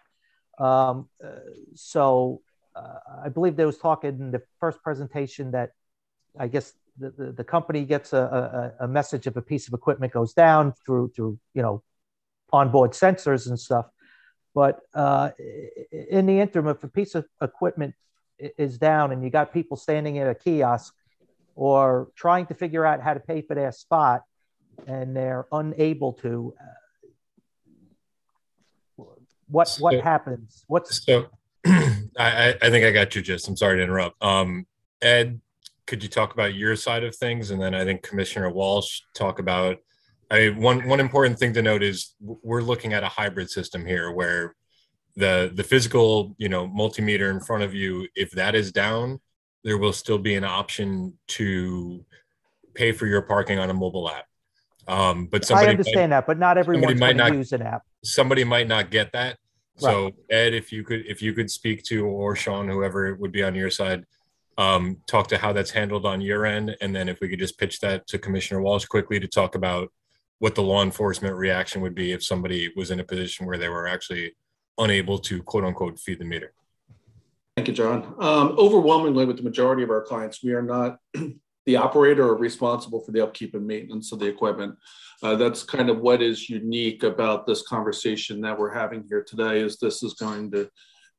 Um, uh, so uh, I believe there was talk in the first presentation that I guess the, the, the company gets a, a, a message if a piece of equipment goes down through through you know onboard sensors and stuff. But uh, in the interim, if a piece of equipment is down and you got people standing at a kiosk or trying to figure out how to pay for their spot and they're unable to, uh, what what happens? What's So I, I think I got you. gist. I'm sorry to interrupt. Um, Ed, could you talk about your side of things? And then I think Commissioner Walsh talk about, I, one, one important thing to note is we're looking at a hybrid system here where the, the physical, you know, multimeter in front of you, if that is down, there will still be an option to pay for your parking on a mobile app. Um, but I somebody might- understand that, but not everyone's might not- use an app. somebody might not get that. So Ed, if you could, if you could speak to, or Sean, whoever would be on your side, um, talk to how that's handled on your end. And then if we could just pitch that to Commissioner Walsh quickly to talk about what the law enforcement reaction would be if somebody was in a position where they were actually unable to quote unquote feed the meter. Thank you, John. Um, overwhelmingly, with the majority of our clients, we are not the operator or responsible for the upkeep and maintenance of the equipment. Uh, that's kind of what is unique about this conversation that we're having here today. Is this is going to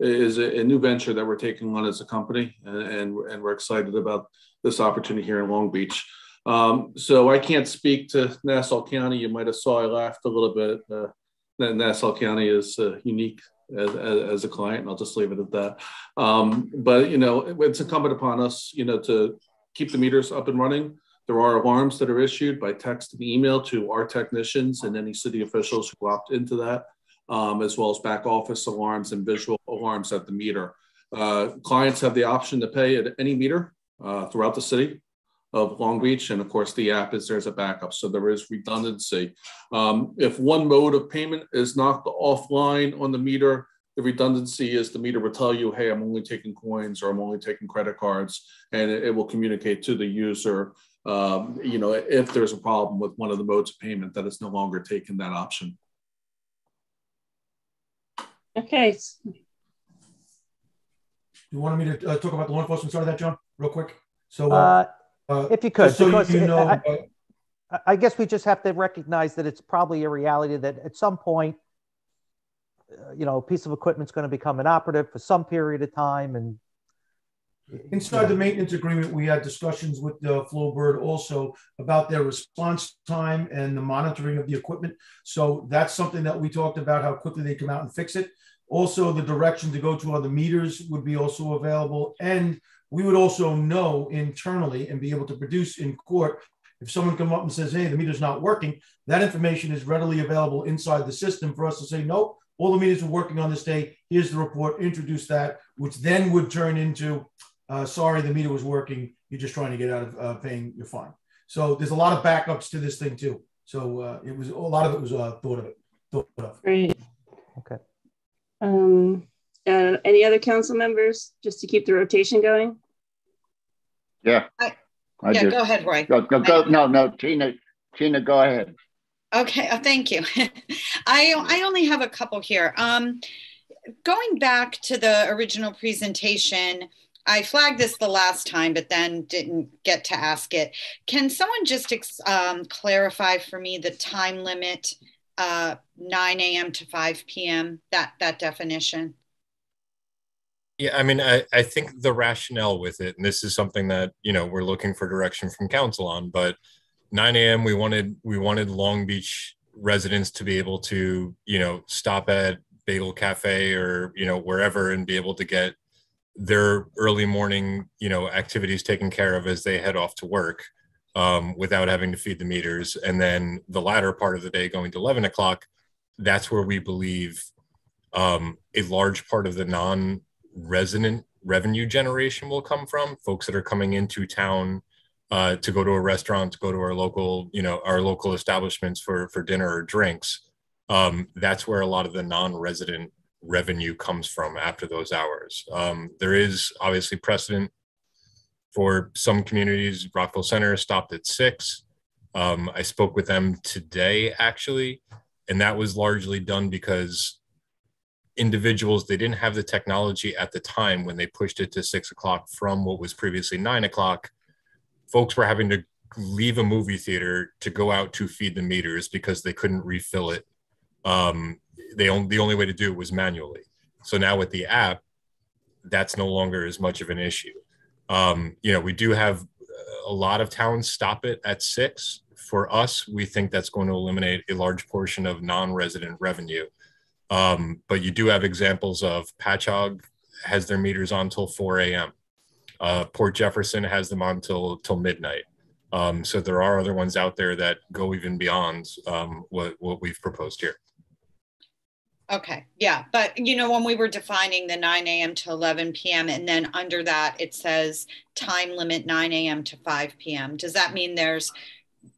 is a, a new venture that we're taking on as a company, and, and and we're excited about this opportunity here in Long Beach. Um, so I can't speak to Nassau County. You might have saw I laughed a little bit. Uh, that Nassau County is uh, unique as, as, a client, and I'll just leave it at that. Um, but you know, it's incumbent upon us, you know, to keep the meters up and running. There are alarms that are issued by text and email to our technicians and any city officials who opt into that, um, as well as back office alarms and visual alarms at the meter. Uh, clients have the option to pay at any meter uh, throughout the city of Long Beach, and of course, the app is there's a backup, so there is redundancy. Um, if one mode of payment is knocked offline on the meter, the redundancy is the meter will tell you, hey, I'm only taking coins or I'm only taking credit cards, and it, it will communicate to the user, um, you know, if there's a problem with one of the modes of payment that it's no longer taking that option. Okay, You wanted me to uh, talk about the law enforcement side of that, John, real quick? So, uh, Uh, uh, if you could, so because you it- know, I- uh, I- I guess we just have to recognize that it's probably a reality that at some point, uh, you know, a piece of equipment's going to become inoperative for some period of time, and Inside the maintenance agreement, we had discussions with the Flowbird also about their response time and the monitoring of the equipment. So that's something that we talked about, how quickly they come out and fix it. Also, the direction to go to other meters would be also available. And we would also know internally and be able to produce in court. If someone come up and says, hey, the meter's not working, that information is readily available inside the system for us to say, nope, all the meters are working on this day. Here's the report, introduce that, which then would turn into, uh, sorry, the meter was working. You're just trying to get out of uh, paying your fine. So there's a lot of backups to this thing too. So uh, it was a lot of it was uh, thought of it. Thought of. great. Okay. Um, uh, any other council members, just to keep the rotation going? Yeah. I- I Yeah, do. go ahead, Roy. Go, go, go. No, no, Tina, Tina, go ahead. Okay, oh, thank you. I, I only have a couple here. Um, going back to the original presentation, I flagged this the last time, but then didn't get to ask it. Can someone just ex- um, clarify for me the time limit, uh, 9 a.m. to 5 p.m., that, that definition? Yeah, I mean, I, I think the rationale with it, and this is something that, you know, we're looking for direction from council on, but 9 a.m. we wanted we wanted Long Beach residents to be able to, you know, stop at Bagel Cafe or, you know, wherever and be able to get their early morning, you know, activities taken care of as they head off to work um, without having to feed the meters. And then the latter part of the day going to 11 o'clock, that's where we believe um, a large part of the non resident revenue generation will come from folks that are coming into town uh, to go to a restaurant to go to our local you know our local establishments for for dinner or drinks um, that's where a lot of the non-resident revenue comes from after those hours um, there is obviously precedent for some communities Rockville Centre stopped at six. Um, i spoke with them today actually and that was largely done because individuals they didn't have the technology at the time when they pushed it to six o'clock from what was previously nine o'clock. Folks were having to leave a movie theater to go out to feed the meters because they couldn't refill it. Um, they only the only way to do it was manually. So now with the app that's no longer as much of an issue um, you know we do have a lot of towns stop it at six for us we think that's going to eliminate a large portion of non-resident revenue um, but you do have examples of Patchogue has their meters on till 4 a.m. Uh, Port Jefferson has them on till till midnight. Um, so there are other ones out there that go even beyond um, what what we've proposed here. Okay, yeah, but you know, when we were defining the 9 a.m. to 11 p.m., and then under that it says time limit 9 a.m. to 5 p.m. Does that mean there's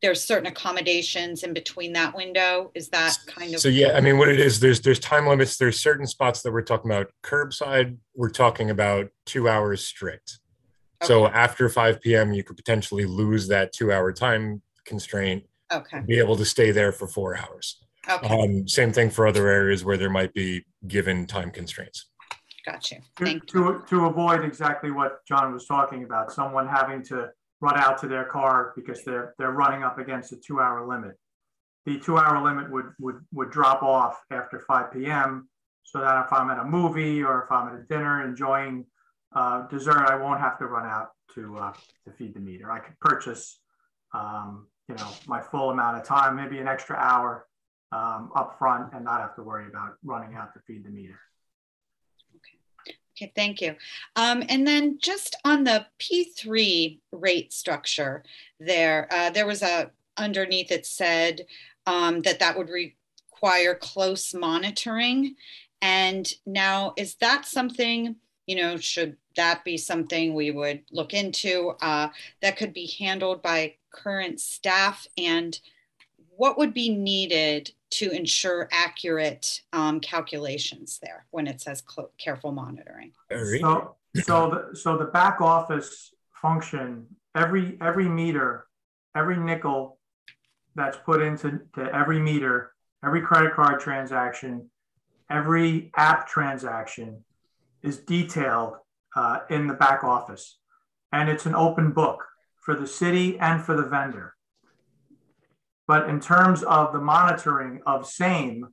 there's certain accommodations in between that window? Is that kind of So yeah, I mean, what it is, there's there's time limits. There's certain spots that we're talking about. Curbside, we're talking about two hours strict. So after 5 p.m., you could potentially lose that two-hour time constraint. okay? Be able to stay there for four hours. Okay, Um, same thing for other areas where there might be given time constraints. got you. To, you. to, to avoid exactly what John was talking about, someone having to run out to their car because they're, they're running up against a two hour limit. The two hour limit would, would, would drop off after five PM. So that if I'm at a movie or if I'm at a dinner enjoying uh, dessert, I won't have to run out to, uh, to feed the meter. I could purchase, um, you know, my full amount of time, maybe an extra hour um, upfront and not have to worry about running out to feed the meter. Okay, okay, thank you. Um, and then just on the P3 rate structure there, uh, there was a, underneath it said um, that that would require close monitoring. And now, is that something, you know, should that be something we would look into uh, that could be handled by current staff? And what would be needed to ensure accurate um, calculations there when it says clo- careful monitoring? So, so the, so the back office function, every, every meter, every nickel that's put into, to every meter, every credit card transaction every app transaction is detailed uh, in the back office. And it's an open book for the city and for the vendor. But in terms of the monitoring of same,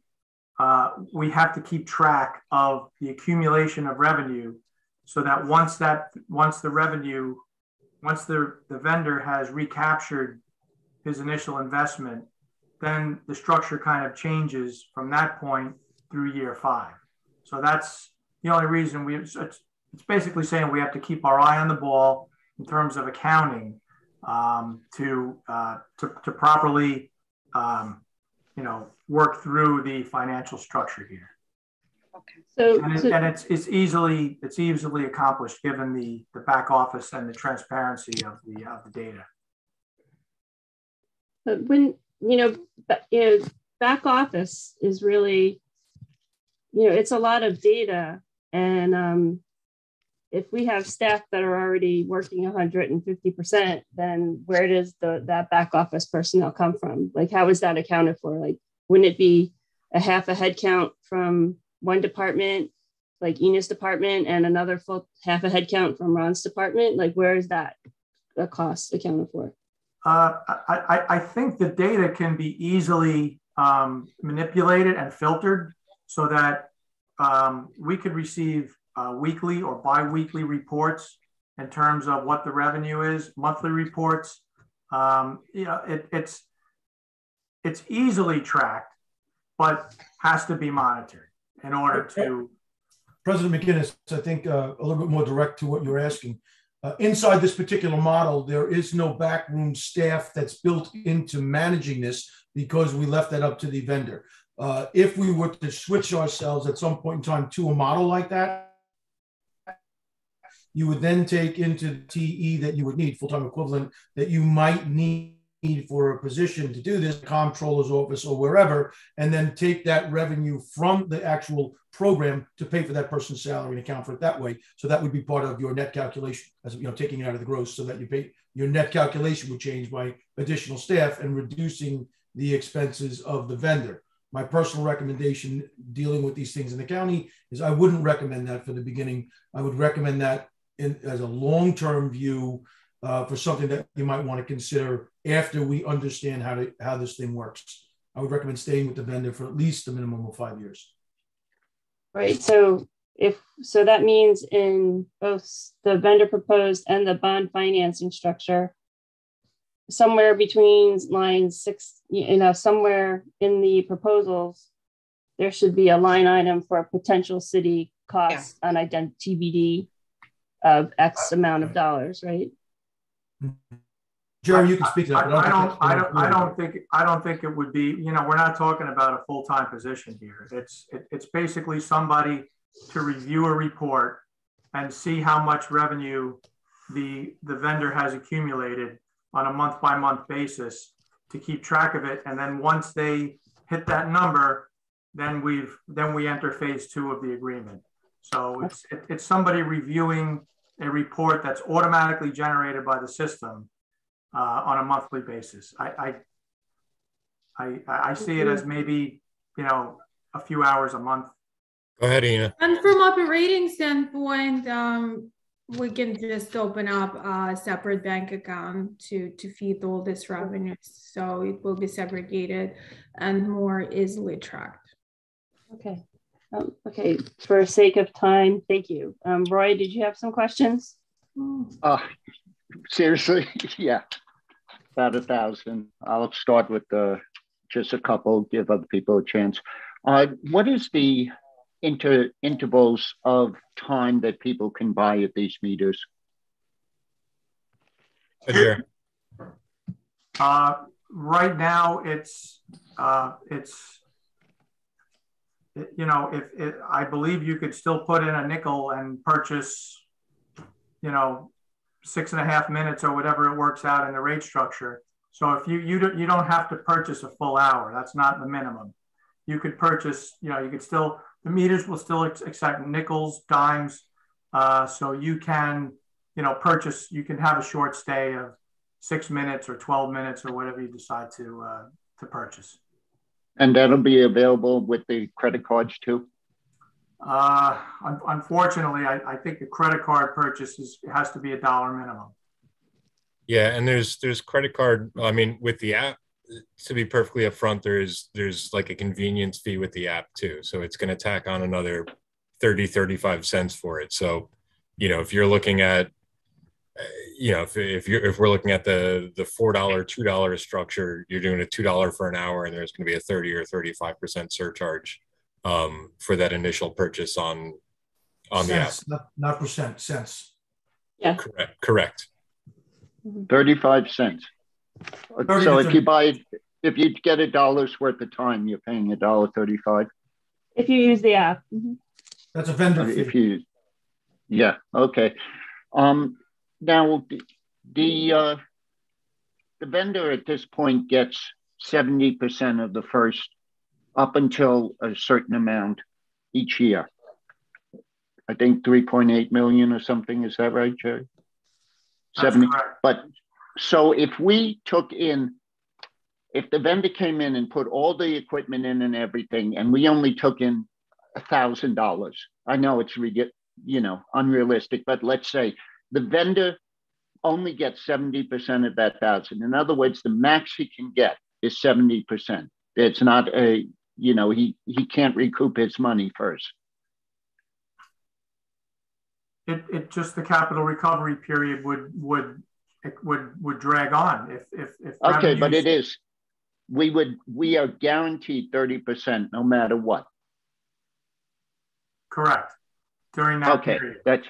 uh, we have to keep track of the accumulation of revenue so that once that once the revenue once the, the vendor has recaptured his initial investment then the structure kind of changes from that point through year five. So that's the only reason we it's, it's basically saying we have to keep our eye on the ball in terms of accounting um, to, uh, to to properly um, you know work through the financial structure here Okay. So, and, it, so- and it's it's easily it's easily accomplished given the the back office and the transparency of the of the data. but when you know, you know, back office is really, you know, it's a lot of data, and um, if we have staff that are already working 150 percent, then where does the that back office personnel come from? Like, how is that accounted for? Like, wouldn't it be a half a head count from one department, like Ina's department, and another full half a head count from Ron's department? Like, where is that cost accounted for? Uh, I, I I think the data can be easily um, manipulated and filtered so that um, we could receive uh, weekly or biweekly reports in terms of what the revenue is, monthly reports. Um, you know, it, it's it's easily tracked, but has to be monitored in order to. President McInnis, I think uh, a little bit more direct to what you're asking. Uh, inside this particular model, there is no backroom staff that's built into managing this because we left that up to the vendor. Uh, if we were to switch ourselves at some point in time to a model like that, you would then take into TE that you would need, full-time equivalent, that you might need for a position to do this, comptroller's office or wherever, and then take that revenue from the actual program to pay for that person's salary and account for it that way. So that would be part of your net calculation, as you know, taking it out of the gross, so that you pay your net calculation would change by additional staff and reducing the expenses of the vendor. My personal recommendation dealing with these things in the county is I wouldn't recommend that for the beginning. I would recommend that in, as a long-term view uh, for something that you might want to consider after we understand how to how this thing works. I would recommend staying with the vendor for at least a minimum of five years. Right. So if so that means in both the vendor proposed and the bond financing structure, somewhere between line six, you know, somewhere in the proposals, there should be a line item for a potential city cost on ident TBD of X amount of dollars, right? Jeremy, you can speak to that. I, but I don't, I don't, I don't think, I don't think it would be, you know, we're not talking about a full-time position here. It's, it, it's basically somebody to review a report and see how much revenue the, the vendor has accumulated on a month-by-month basis to keep track of it. And then once they hit that number, then we've, then we enter phase two of the agreement. So it's, it, it's somebody reviewing a report that's automatically generated by the system uh, on a monthly basis. I, I, I, I see it as maybe, you know, a few hours a month. Go ahead, Ina. And from operating standpoint, um, we can just open up a separate bank account to to feed all this revenue, so it will be segregated and more easily tracked. Okay. Um, okay. For sake of time, thank you. Um, Roy, did you have some questions? Uh, seriously, yeah, about a thousand. I'll start with uh, just a couple, give other people a chance. Uh, what is the inter intervals of time that people can buy at these meters? Ajir. Uh, right now, it's, uh, it's, it- you know, if it, I believe you could still put in a nickel and purchase, you know, six and a half minutes or whatever it works out in the rate structure. So if you you don't you don't have to purchase a full hour. That's not the minimum. You could purchase, you know, you could still the meters will still accept nickels, dimes. Uh, so you can, you know, purchase. You can have a short stay of six minutes or twelve minutes or whatever you decide to uh, to purchase. And that'll be available with the credit cards too? Uh, un- unfortunately, I, I think the credit card purchase is, has to be a dollar minimum. Yeah, and there's there's credit card. I mean, with the app, to be perfectly upfront, there's there's like a convenience fee with the app too. So it's going to tack on another 30, 35 cents for it. So, you know, if you're looking at, you know, if, if you're if we're looking at the the four dollar, two dollar structure, you're doing a two dollar for an hour, and there's going to be a 30 or 35 percent surcharge um, for that initial purchase on on Cents, the app. not, not percent, cents. Yeah. Correct. Correct. 35 cents. Thirty So to if you buy, if you get a dollar's worth of time, you're paying a dollar 35. If you use the app. Mhm. That's a vendor If fee. you, yeah, okay. Um, now the, the, uh, the vendor at this point gets 70% of the first up until a certain amount each year. I think 3.8 million or something. Is that right, Jerry? 70. But so if we took in, if the vendor came in and put all the equipment in and everything, and we only took in a thousand dollars, I know it's you know unrealistic, but let's say the vendor only gets seventy percent of that thousand. In other words, the max he can get is seventy percent. It's not a you know he he can't recoup his money first. It, it just the capital recovery period would, would, it would, would drag on if, if, if. Okay, but it is. We would we are guaranteed thirty percent no matter what. Correct. During that Okay, period. that's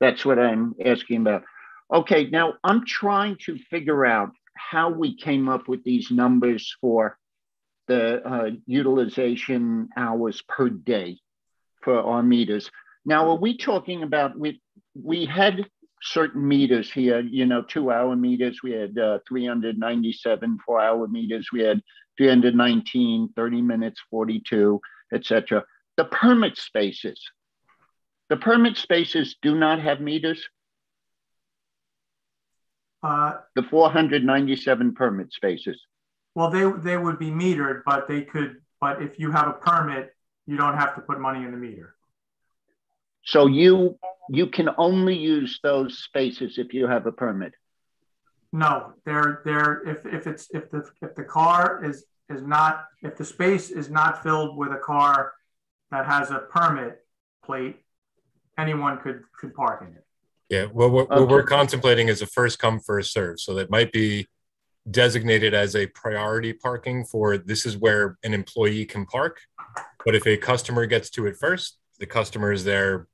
that's what I'm asking about. Okay, now I'm trying to figure out how we came up with these numbers for the uh, utilization hours per day for our meters. Now, are we talking about we we had certain meters here, you know, two hour meters, we had uh, 397 four hour meters, we had 319, 30 minutes, 42, etc. The permit spaces, the permit spaces do not have meters. Uh, The 497 permit spaces. well, they, they would be metered, but they could, but if you have a permit, you don't have to put money in the meter. So you you can only use those spaces if you have a permit. No, they're, they're, if, if it's, if the, if the car is, is not, if the space is not filled with a car that has a permit plate, anyone could, could park in it. Yeah, well, what, what we're contemplating is a first come, first serve. So that might be designated as a priority parking for this is where an employee can park. But if a customer gets to it first, the customer is there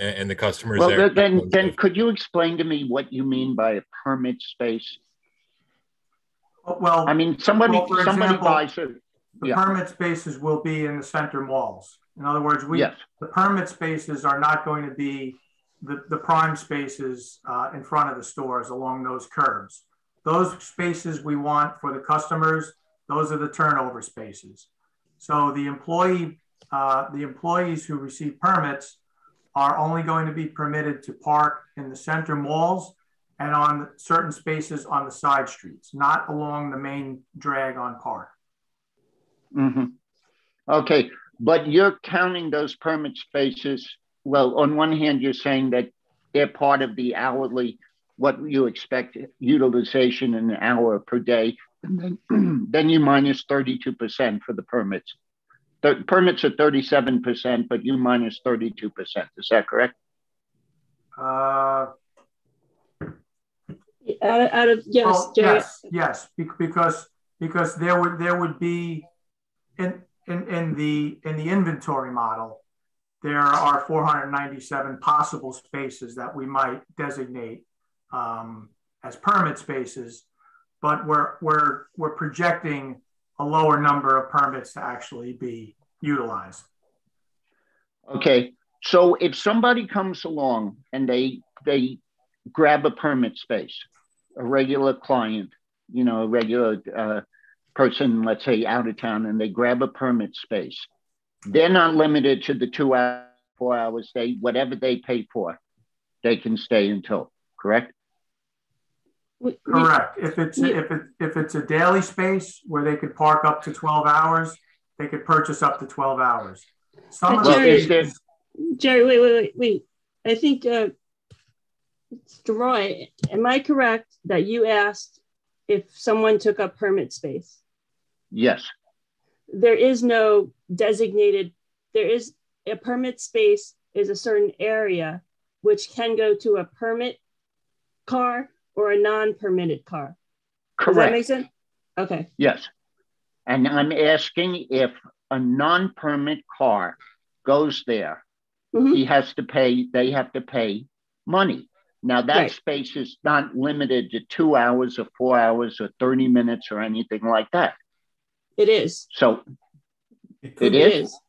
a- and, the customer is Well, there. then, then then could you explain to me what you mean by a permit space? Well, I mean, somebody Well, for somebody example, buys a the yeah. permit spaces will be in the center malls. In other words, we, yes. the permit spaces are not going to be the, the prime spaces uh, in front of the stores along those curbs. Those spaces we want for the customers, those are the turnover spaces. So the employee, uh, the employees who receive permits are only going to be permitted to park in the center malls and on certain spaces on the side streets, not along the main drag on park. hmm Okay, but you're counting those permit spaces. Well, on one hand, you're saying that they're part of the hourly, what you expect utilization in an hour per day. And then, then you minus 32% for the permits. The permits are 37%, but you minus 32%. Is that correct? Uh, Out of, out of yes, well, Jerry. yes, yes, because because there would there would be in in in the in the inventory model, there are 497 possible spaces that we might designate um, as permit spaces, but we're we're we're projecting a lower number of permits to actually be utilized. Okay, so if somebody comes along and they they grab a permit space, a regular client, you know, a regular uh, person, let's say out of town, and they grab a permit space, they're not limited to the two hours, four hours. They whatever they pay for, they can stay until. Correct? We- we- Correct. If it's if it if it's a daily space where they could park up to 12 hours, they could purchase up to 12 hours. Some But of the Jerry- Is there- Jerry, wait, wait, wait, wait. I think, uh, Mr. Roy, am I correct that you asked if someone took up permit space? Yes, There is no designated, there is a permit space is a certain area which can go to a permit car or a non-permitted car. Does that make correct. sense? Okay, Yes. And I'm asking if a non-permit car goes there, Mhm. he has to pay, they have to pay money. Now that Right. space is not limited to two hours or four hours or 30 minutes or anything like that. It is. So It. It is? is.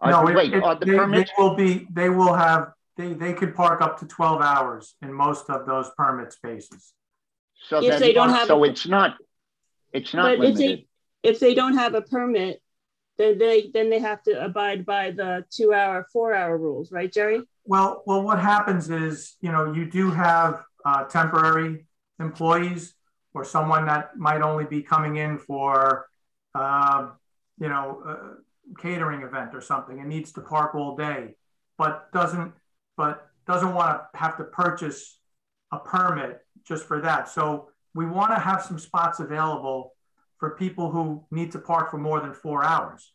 uh, No, it- wait, it- are the they, they will be, they will have, they, they could park up to 12 hours in most of those permit spaces. So If they don't have So a- it's not, it's not But if they, limited. if they don't have a permit, then they, then they have to abide by the two hour, four hour rules, right, Jerry? Well, well, what happens is, you know, you do have uh, temporary employees or someone that might only be coming in for, uh, you know, a catering event or something and needs to park all day, but doesn't, but doesn't want to have to purchase a permit just for that. So we want to have some spots available for people who need to park for more than four hours.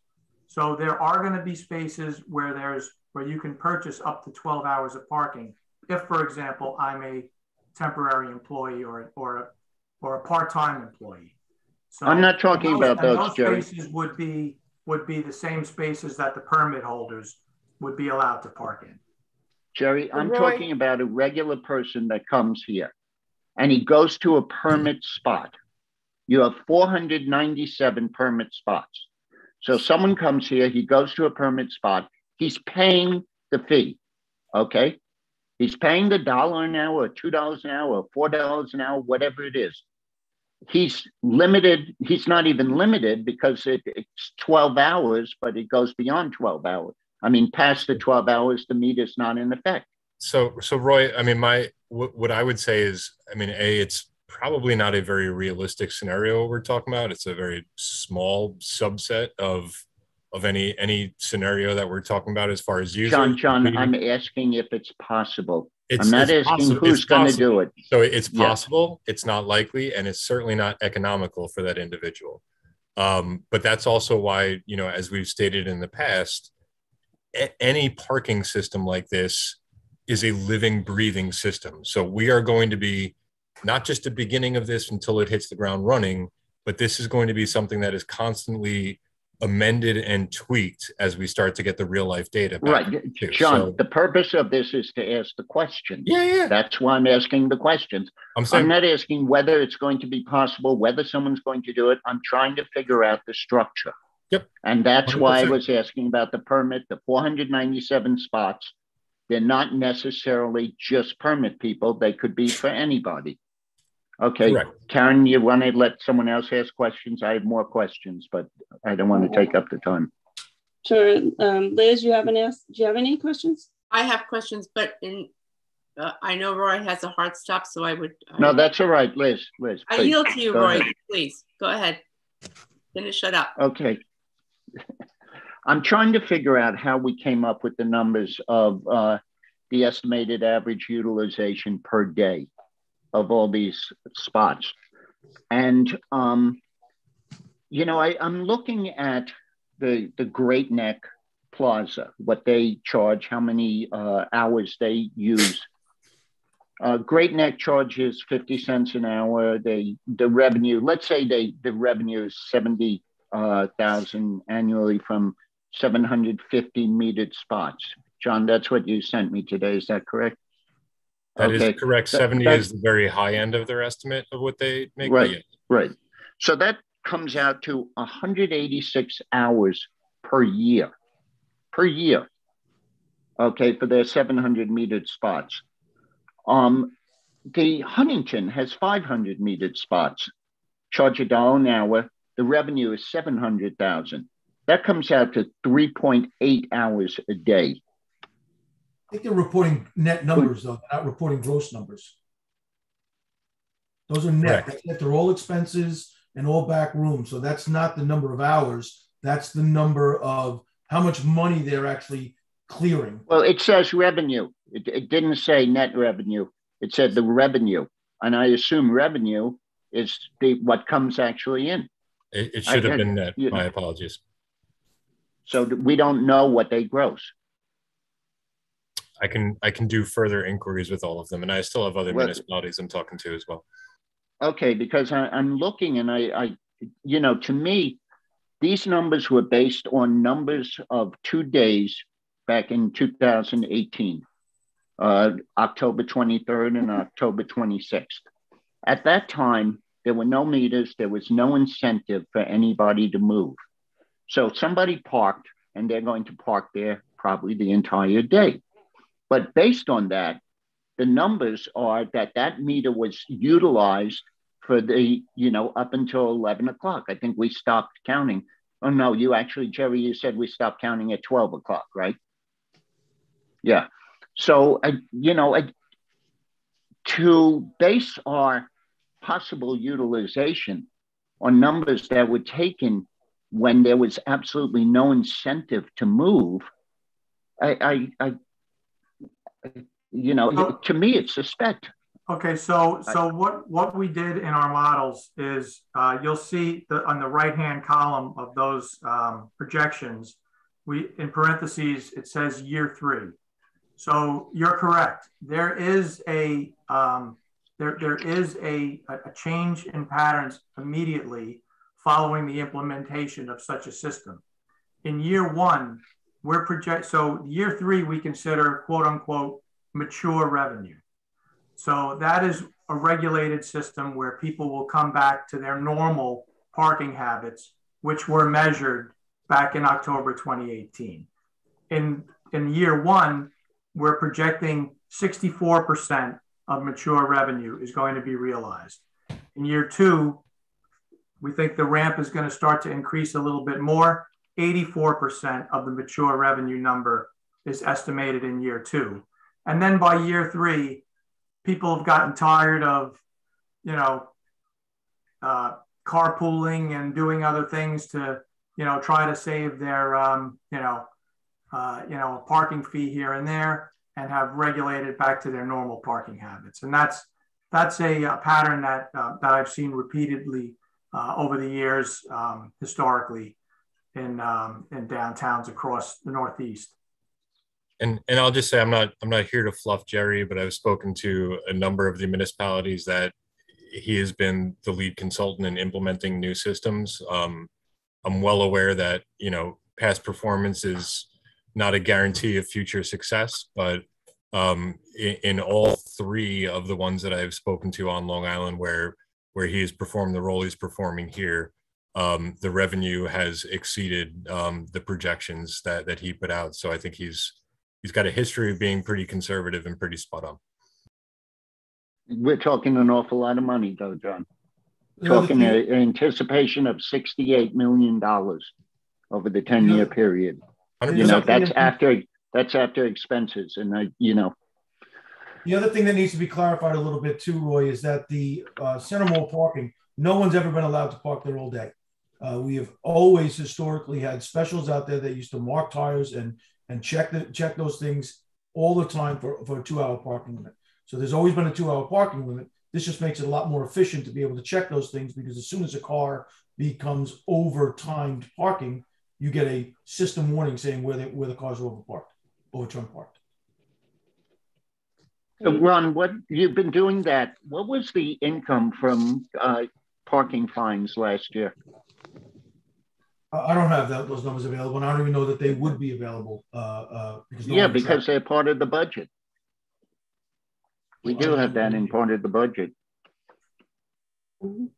So there are going to be spaces where there's where you can purchase up to 12 hours of parking. If, for example, I'm a temporary employee or or or a part-time employee. So I'm not talking and about and those, Jerry. spaces would be would be the same spaces that the permit holders would be allowed to park in. Jerry, I'm Roy? talking about a regular person that comes here and he goes to a permit spot. You have 497 permit spots. So someone comes here, he goes to a permit spot, he's paying the fee. Okay. He's paying the dollar an hour, two dollars an hour, four dollars an hour, whatever it is. He's limited, he's not even limited because it, it's 12 hours, but it goes beyond 12 hours. I mean, past the 12 hours, the meat is not in effect. So, so Roy, I mean, my what, what I would say is, I mean, a it's probably not a very realistic scenario we're talking about. It's a very small subset of of any any scenario that we're talking about as far as users. John, John, I'm asking if it's possible. It's- I'm not it's asking possi- who's going to do it. So it's Yeah. possible, it's not likely, and it's certainly not economical for that individual. Um, but that's also why, you know, as we've stated in the past, a- any parking system like this is a living, breathing system. So we are going to be not just the beginning of this until it hits the ground running, but this is going to be something that is constantly amended and tweaked as we start to get the real life data. back Right. too. John, So- the purpose of this is to ask the question. yeah, yeah. That's why I'm asking the questions. I'm I'm not asking whether it's going to be possible, whether someone's going to do it. I'm trying to figure out the structure. Yep. And that's why I was asking about the permit, the 497 spots. They're not necessarily just permit people, they could be for anybody. Okay, correct. Karen, you want to let someone else ask questions? I have more questions, but I don't want to take up the time. Sure. Um, Liz, you haven't asked, do you have any questions? I have questions, but in, uh, I know Roy has a hard stop, so I would. I- No, that's all right, Liz, Liz. I yield to you, go Roy, ahead. please, go ahead. Finish it up. Okay. I'm trying to figure out how we came up with the numbers of uh, the estimated average utilization per day of all these spots. And, um, you know, I, I'm looking at the, the Great Neck Plaza, what they charge, how many uh, hours they use. Uh, Great Neck charges 50 cents an hour. They, the revenue, let's say they, the revenue is 70 uh, annually from 750 metered spots. John, that's what you sent me today. Is that correct? That is Okay. correct. That- 70 that- is the very high end of their estimate of what they make. Right. Right. So that comes out to 186 hours per year. Per year. Okay, for their 700 metered spots. Um, the Huntington has 500 metered spots. Charge a dollar an hour. The revenue is 700,000. That comes out to 3.8 hours a day. I think they're reporting net numbers though, they're not reporting gross numbers. Those are net, Correct. They're all expenses and all back rooms, so that's not the number of hours, that's the number of how how much money they're actually clearing. Well, it says revenue. It, it didn't say net revenue. It said the revenue, and I assume revenue is the what comes actually in. It, it should have been net. you- My apologies. So we don't know what they gross. I can I can do further inquiries with all of them, and I still have other Well- municipalities I'm talking to as well. Okay, because I, I'm looking and I, I, you know, to me, these numbers were based on numbers of two days back in 2018, uh, October 23rd and October 26th. At that time, there were no meters, there was no incentive for anybody to move. So somebody parked and they're going to park there probably the entire day. But based on that, the numbers are that that meter was utilized for the, you know, up until 11 o'clock. I think we stopped counting. Oh, no, you actually, Jerry, you said we stopped counting at 12 o'clock, right? Yeah. So, you know, to base our possible utilization on numbers that were taken when there was absolutely no incentive to move, I, I, I you know, Oh. to me, it's suspect. Okay, so so what what we did in our models is uh, you'll see the, on the right hand column of those um, projections, we in parentheses it says year three. So you're correct. There is a um, there there is a, a change in patterns immediately following the implementation of such a system. In year one, we're project so year three we consider quote unquote mature revenue. So that is a regulated system where people will come back to their normal parking habits, which were measured back in October 2018. In, in year one, we're projecting 64% of mature revenue is going to be realized. In year two, we think the ramp is going to start to increase a little bit more. 84% of the mature revenue number is estimated in year two. And then by year three, people have gotten tired of, you know, uh, carpooling and doing other things to, you know, try to save their, um, you know, uh, you know, a parking fee here and there, and have regulated back to their normal parking habits. And that's that's a, a pattern that uh, that I've seen repeatedly uh, over the years um, historically in um, in downtowns across the Northeast. And and I'll just say I'm not I'm not here to fluff Jerry, but I've spoken to a number of the municipalities that he has been the lead consultant in implementing new systems. Um, I'm well aware that you know past performance is not a guarantee of future success, but um, in, in all three of the ones that I've spoken to on Long Island, where where he has performed the role he's performing here, um, the revenue has exceeded um, the projections that that he put out. So I think he's he's got a history of being pretty conservative and pretty spot on. We're talking an awful lot of money, though, John. The other Talking thing- an anticipation of $68 million over the 10 year period. You know, that's after that's after expenses. And I, you know, The other thing that needs to be clarified a little bit too, Roy, is that the uh, center mall parking, no one's ever been allowed to park there all day. Uh, we have always historically had specials out there that used to mark tires and and check the check those things all the time for, for a two hour parking limit. So there's always been a two hour parking limit. This just makes it a lot more efficient to be able to check those things because as soon as a car becomes over timed parking, you get a system warning saying where they, where the cars are over parked, overturned parked. So Ron, what you've been doing that? What was the income from uh, parking fines last year? I I don't have that, those numbers available, and I don't even know that they would be available. Uh, uh, because no yeah, because tracked- they're part of the budget. We do have that in part of the budget.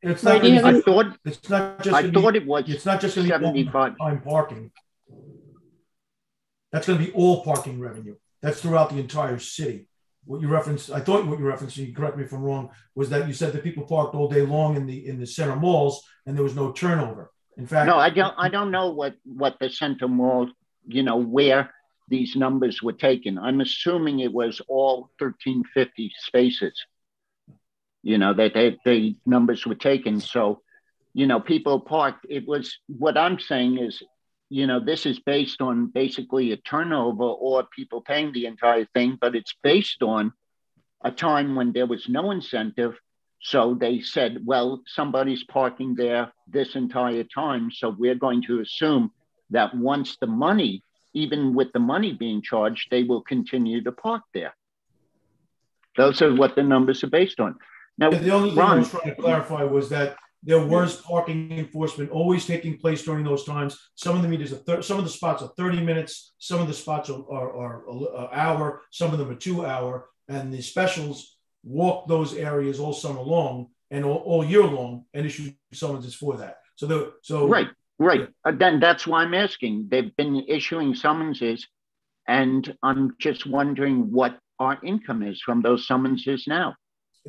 it's not. do gonna I thought It's not just. I gonna be- thought it was It's not just going to be seventy-five. parking. That's going to be all parking revenue. That's throughout the entire city. What you referenced, I thought what you referenced, you correct me if I'm wrong, was that you said that people parked all day long in the in the center malls and there was no turnover. In fact, No, I don't. I don't know what what the center mall. You know where these numbers were taken. I'm assuming it was all 1350 spaces. You know that they, the numbers were taken. So, you know, people parked. It was what I'm saying is you know, this is based on basically a turnover or people paying the entire thing, but it's based on a time when there was no incentive. So they said, well, somebody's parking there this entire time. So we're going to assume that once the money, even with the money being charged, they will continue to park there. Those are what the numbers are based on. Now, The only thing I Ron, was trying to clarify was that there was parking enforcement always taking place during those times. Some of the meters are, thir- some of the spots are 30 minutes, some of the spots are, are, are an hour, some of them are two hour. And the specials walk those areas all summer long and all, all year long and issue summonses for that. So the, so. right, right. Uh, Then that's why I'm asking. They've been issuing summonses, and I'm just wondering what our income is from those summonses now.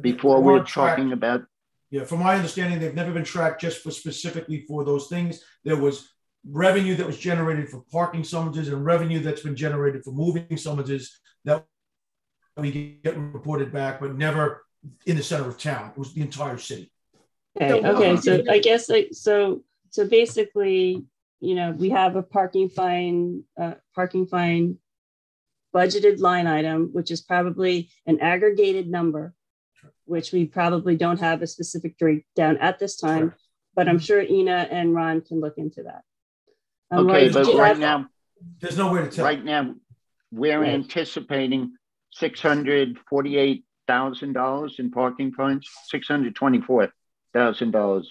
Before we're tracked. talking about Yeah, from my understanding, they've never been tracked just for specifically for those things. There was revenue that was generated for parking summonses and revenue that's been generated for moving summonses that we get reported back, but never in the center of town. It was the entire city. Okay, So- okay, so I guess like, so, so basically, you know, we have a parking fine, uh, parking fine budgeted line item, which is probably an aggregated number, which we probably don't have a specific breakdown at this time, but I'm sure Ina and Ron can look into that. Um, okay, did but right have- now, There's no way to tell. right now, we're Right. anticipating six hundred forty-eight thousand dollars in parking fines, six hundred twenty-four thousand dollars.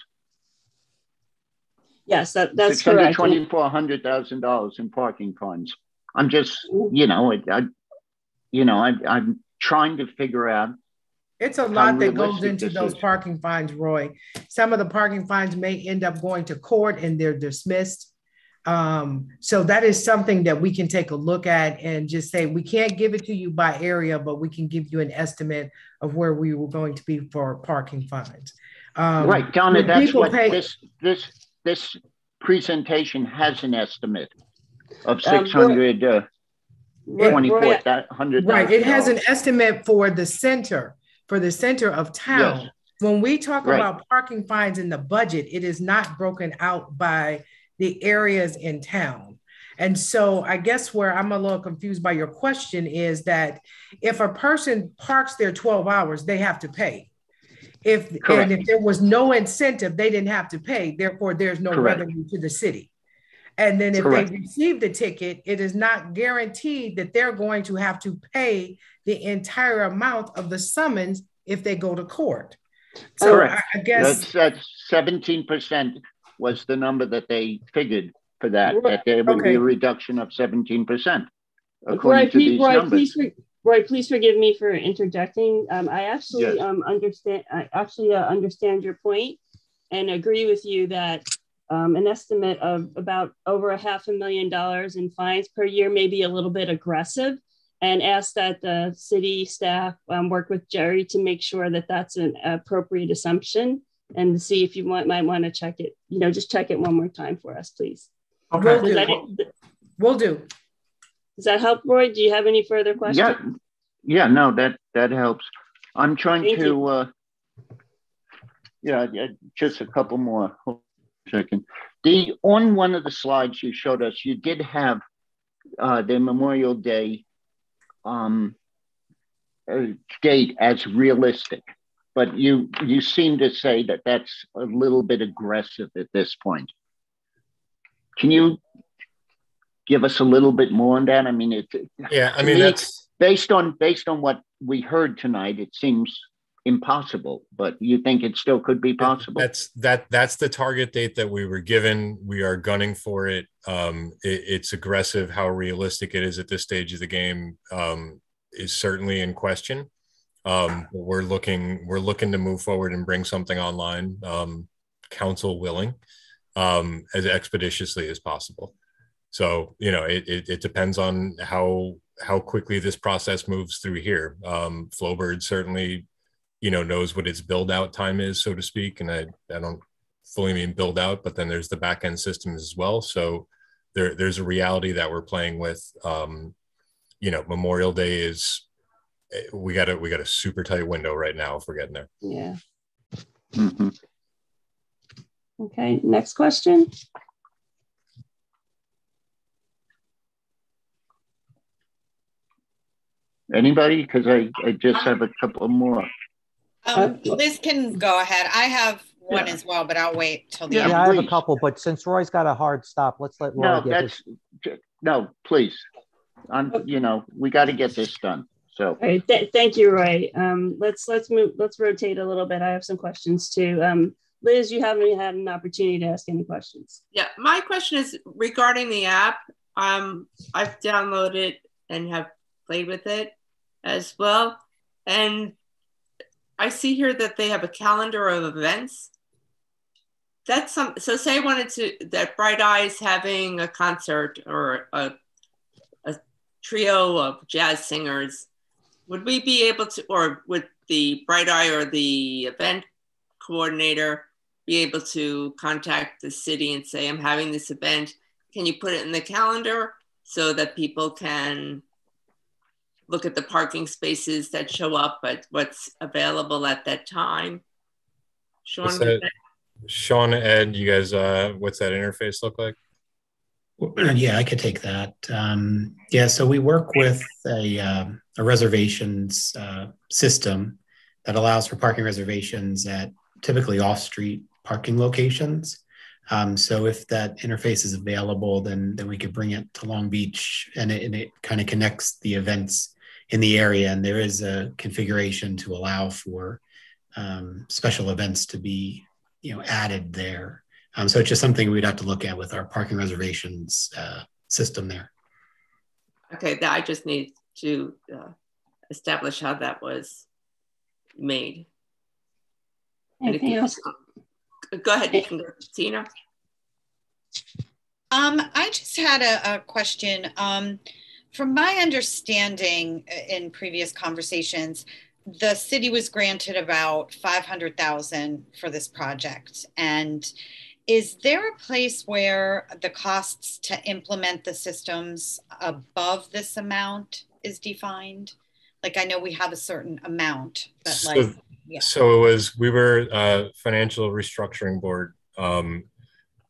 Yes, that, that's Six hundred correct. twenty-four hundred thousand dollars in parking fines. I'm just, you know, I, I you know, I, I'm trying to figure out It's a lot that goes into this those parking fines, Roy. Some of the parking fines may end up going to court and they're dismissed. Um, so that is something that we can take a look at and just say, we can't give it to you by area, but we can give you an estimate of where we were going to be for parking fines. Um, Right, Donna, that's what pay- this, this, this presentation has an estimate of Um, uh, Roy- Roy, that hundred. Right, it has an estimate for the center, for the center of town. Yes. When we talk Right. about parking fines in the budget, it is not broken out by the areas in town. And so I guess where I'm a little confused by your question is that if a person parks there 12 hours, they have to pay. If, and if there was no incentive, they didn't have to pay, therefore there's no Correct. revenue to the city. And then if Correct. they receive the ticket, it is not guaranteed that they're going to have to pay the entire amount of the summons if they go to court. So I, I guess, That's, that's seventeen percent was the number that they figured for that, Right. that there would be a reduction of seventeen percent. Roy, According to please, these Roy, numbers. please, Roy, please forgive me for interjecting. Um, I actually Yes. um, understand. I actually uh, understand your point and agree with you that um, an estimate of about over a half a million dollars in fines per year may be a little bit aggressive. And ask that the city staff um, work with Jerry to make sure that that's an appropriate assumption and see if you might, might want to check it. You know, just check it one more time for us, please. Okay. Will do. that, will do. does that help, Roy? Do you have any further questions? Yeah, yeah, no, that, that helps. I'm trying Thank to, uh, yeah, yeah, just a couple more. Hold Second. The, on one of the slides you showed us, you did have, uh, the Memorial Day, um, uh, date as realistic, but you, you seem to say that that's a little bit aggressive at this point. Can you give us a little bit more on that? I mean, it, Yeah, I mean me, that's based on based on what we heard tonight, it seems impossible. But you think it still could be possible? that's that that's the target date that we were given. We are gunning for it. Um, it it's aggressive. How realistic it is at this stage of the game um, is certainly in question. Um, we're looking we're looking to move forward and bring something online. Um, council willing, um, as expeditiously as possible. So you know, it, it it depends on how how quickly this process moves through here. Um, Flowbird certainly, you know, knows what its build out time is, so to speak, and I I don't fully mean build out, but then there's the back end systems as well. So there there's a reality that we're playing with. Um, you know, Memorial Day is Eh, we got a we got a super tight window right now if we're getting there. Yeah. Mm-hmm. Okay, next question. Anybody? Because I, I just have a couple more. Um, Liz can go ahead. I have one yeah. as well, but I'll wait till the yeah, end. Yeah, I have a couple, but since Roy's got a hard stop, let's let Roy no, get that's, his. No, please. I'm, you know, we got to get this done. So, All right, th- thank you, Roy. Um, let's let's move. Let's rotate a little bit. I have some questions too. Um, Liz, you haven't had an opportunity to ask any questions. Yeah, my question is regarding the app. Um, I've downloaded and have played with it as well. And I see here that they have a calendar of events. That's some so say I wanted to that Bright Eyes having a concert or a a trio of jazz singers. Would we be able to or would the Bright Eye or the event coordinator be able to contact the city and say, I'm having this event. Can you put it in the calendar so that people can look at the parking spaces that show up at what's available at that time? Sean, that? Sean, Ed, you guys, uh, what's that interface look like? Yeah, I could take that. Um, yeah, so we work with a, um, a reservations uh, system that allows for parking reservations at typically off-street parking locations. Um, so if that interface is available, then then we could bring it to Long Beach, and it, and it kind of connects the events in the area. And there is a configuration to allow for um, special events to be you know added there. Um, so it's just something we'd have to look at with our parking reservations uh, system there. okay, that I just need to uh, establish how that was made. Anything else? Go ahead, you can go, Tina. Um, I just had a, a question. Um, from my understanding uh, in previous conversations, the city was granted about 500,000 for this project. And is there a place where the costs to implement the systems above this amount is defined? Like I know we have a certain amount, but So- like, yeah. So it was, we were, uh, financial restructuring board, um,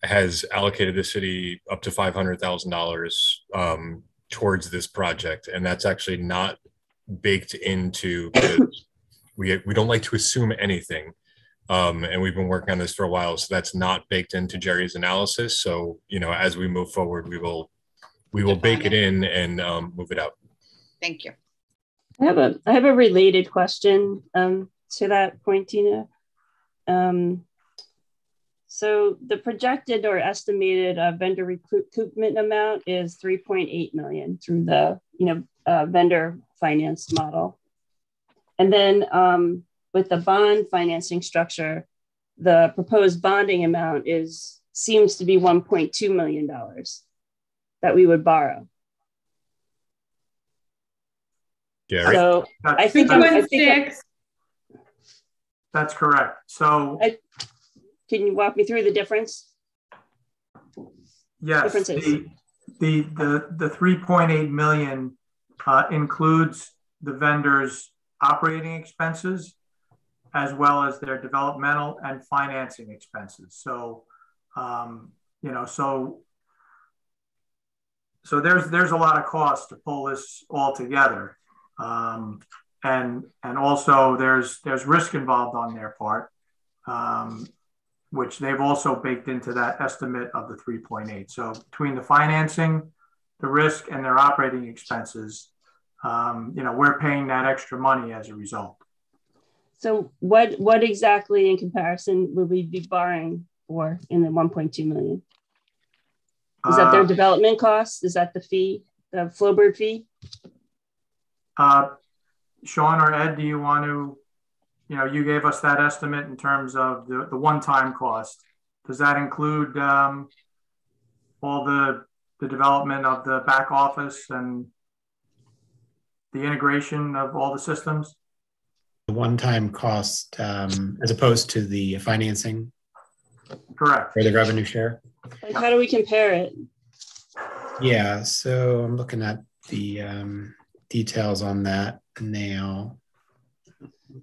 has allocated the city up to five hundred thousand dollars, um, towards this project. And that's actually not baked into, because we, we don't like to assume anything. Um, and we've been working on this for a while, so that's not baked into Jerry's analysis. So, you know, as we move forward, we will, we will bake it in and, um, move it out. Thank you. I have a I have a related question um, to that point, Tina. Um, so the projected or estimated uh, vendor recoupment amount is 3.8 million through the you know uh, vendor finance model, and then um, with the bond financing structure, the proposed bonding amount is seems to be 1.2 million dollars that we would borrow. Gary? So I think I'm, I think I'm- That's correct. So, I- Can you walk me through the difference? yes, differences. the, the, the, the 3.8 million uh, includes the vendor's operating expenses as well as their developmental and financing expenses. So, um, you know, so so there's there's a lot of cost to pull this all together, um, and and also there's there's risk involved on their part, um, which they've also baked into that estimate of the 3.8. So between the financing, the risk, and their operating expenses, um, you know, we're paying that extra money as a result. So what what exactly in comparison would we be borrowing for in the 1.2 million? Is that their Uh, development costs? Is that the fee, the Flowbird fee? Uh, Sean or Ed, do you want to, you know, you gave us that estimate in terms of the, the one-time cost. Does that include um, all the, the development of the back office and the integration of all the systems? The one-time cost um, as opposed to the financing Correct. or the revenue share. Like how do we compare it? Yeah, so I'm looking at the um, details on that now.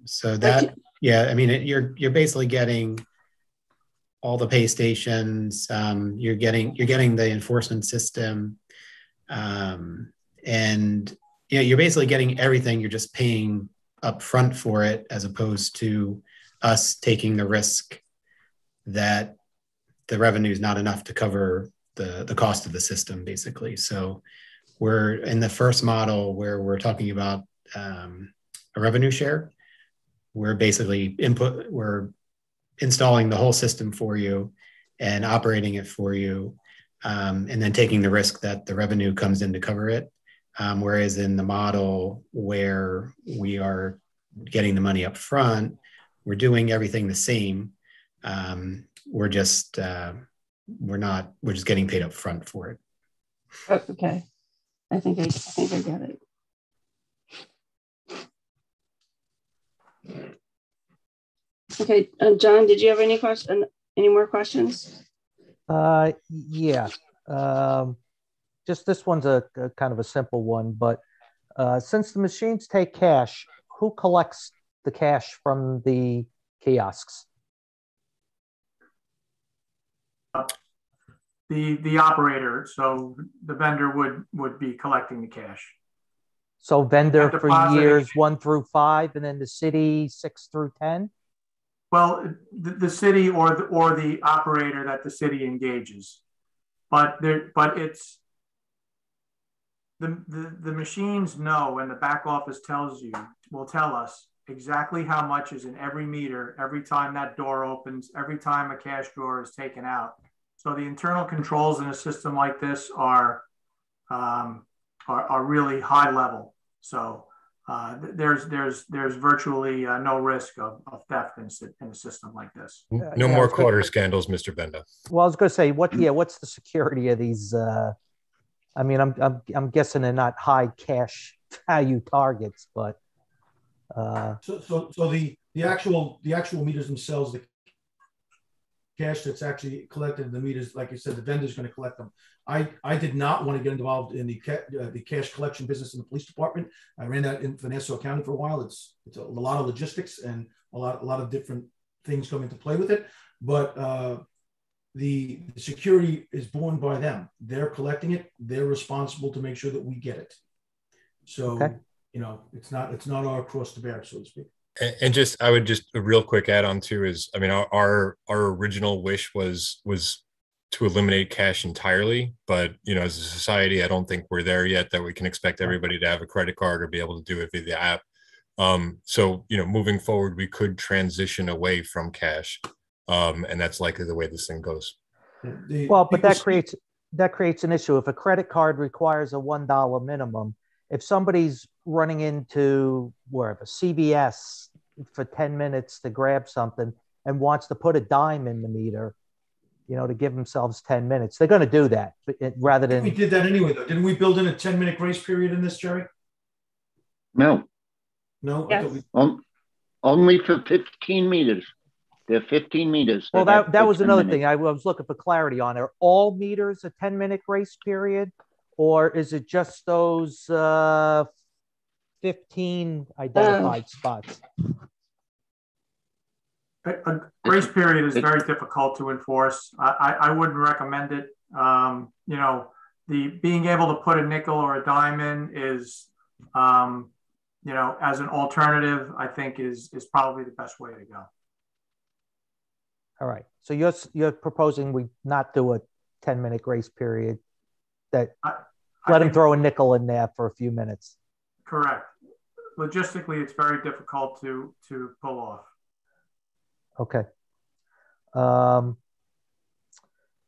So that, yeah, I mean, it, you're you're basically getting all the pay stations. Um, you're getting you're getting the enforcement system, um, and yeah, you're basically getting everything. You're just paying up front for it, as opposed to us taking the risk that the revenue is not enough to cover the the cost of the system, basically. So we're in the first model where we're talking about um, a revenue share. We're basically input. We're installing the whole system for you and operating it for you, um, and then taking the risk that the revenue comes in to cover it. Um, whereas in the model where we are getting the money up front, we're doing everything the same. Um, we're just uh, we're not we're just getting paid up front for it. Oh, okay, I think I, I think I get it. Okay, uh, John, did you have any question? Any more questions? Uh, yeah. Um, just this one's a, a kind of a simple one, but uh, since the machines take cash, who collects the cash from the kiosks? The the operator, so the vendor would would be collecting the cash. So vendor for years one through five, and then the city six through ten. Well, the, the city or the or the operator that the city engages, but there but it's the, the the machines know and the back office tells you will tell us exactly how much is in every meter every time that door opens every time a cash drawer is taken out so the internal controls in a system like this are um, are, are really high level so uh, there's there's there's virtually uh, no risk of, of theft in, in a system like this No yeah, more it's good. quarter scandals, Mr. Bendo. Well, I was going to say, what? Yeah, what's the security of these? Uh, I mean, I'm I'm I'm guessing they're not high cash value targets, but uh, So, so, so the, the actual, the actual meters themselves, the cash that's actually collected, the meters, like you said, the vendor's going to collect them. I, I did not want to get involved in the ca- uh, the cash collection business in the police department. I ran that in Nassau County for a while. It's, it's a, lot of logistics and a lot, a lot of different things come into play with it. But uh, the, the security is borne by them. They're collecting it. They're responsible to make sure that we get it. So, Okay. you know, it's not, it's not our cross to bear, so to speak. And, and just, I would just a real quick add on too is, I mean, our, our our original wish was was to eliminate cash entirely, but you know, as a society, I don't think we're there yet that we can expect everybody to have a credit card or be able to do it via the app. Um, so you know, moving forward, we could transition away from cash, um, and that's likely the way this thing goes. Well, but that creates that creates an issue. If a credit card requires a one dollar minimum, if somebody's running into wherever CVS for ten minutes to grab something and wants to put a dime in the meter, you know, to give themselves ten minutes, they're going to do that but it, rather than we did that anyway, though. Didn't we build in a 10 minute grace period in this, Jerry? No, No? Yes. thought we- on- only for 15 meters. They're 15 meters. Well, They have that, that was another minutes. thing. I was looking for clarity on. Are all meters a 10 minute grace period? Or is it just those uh, 15 identified spots? A, a grace period is very difficult to enforce. I, I, I wouldn't recommend it. Um, you know, the being able to put a nickel or a dime in is, um, you know, as an alternative, I think is is probably the best way to go. All right. So you're, you're proposing we not do a 10 minute grace period, that I let him think- throw a nickel in there for a few minutes. Correct. Logistically, it's very difficult to to pull off. Okay. Um,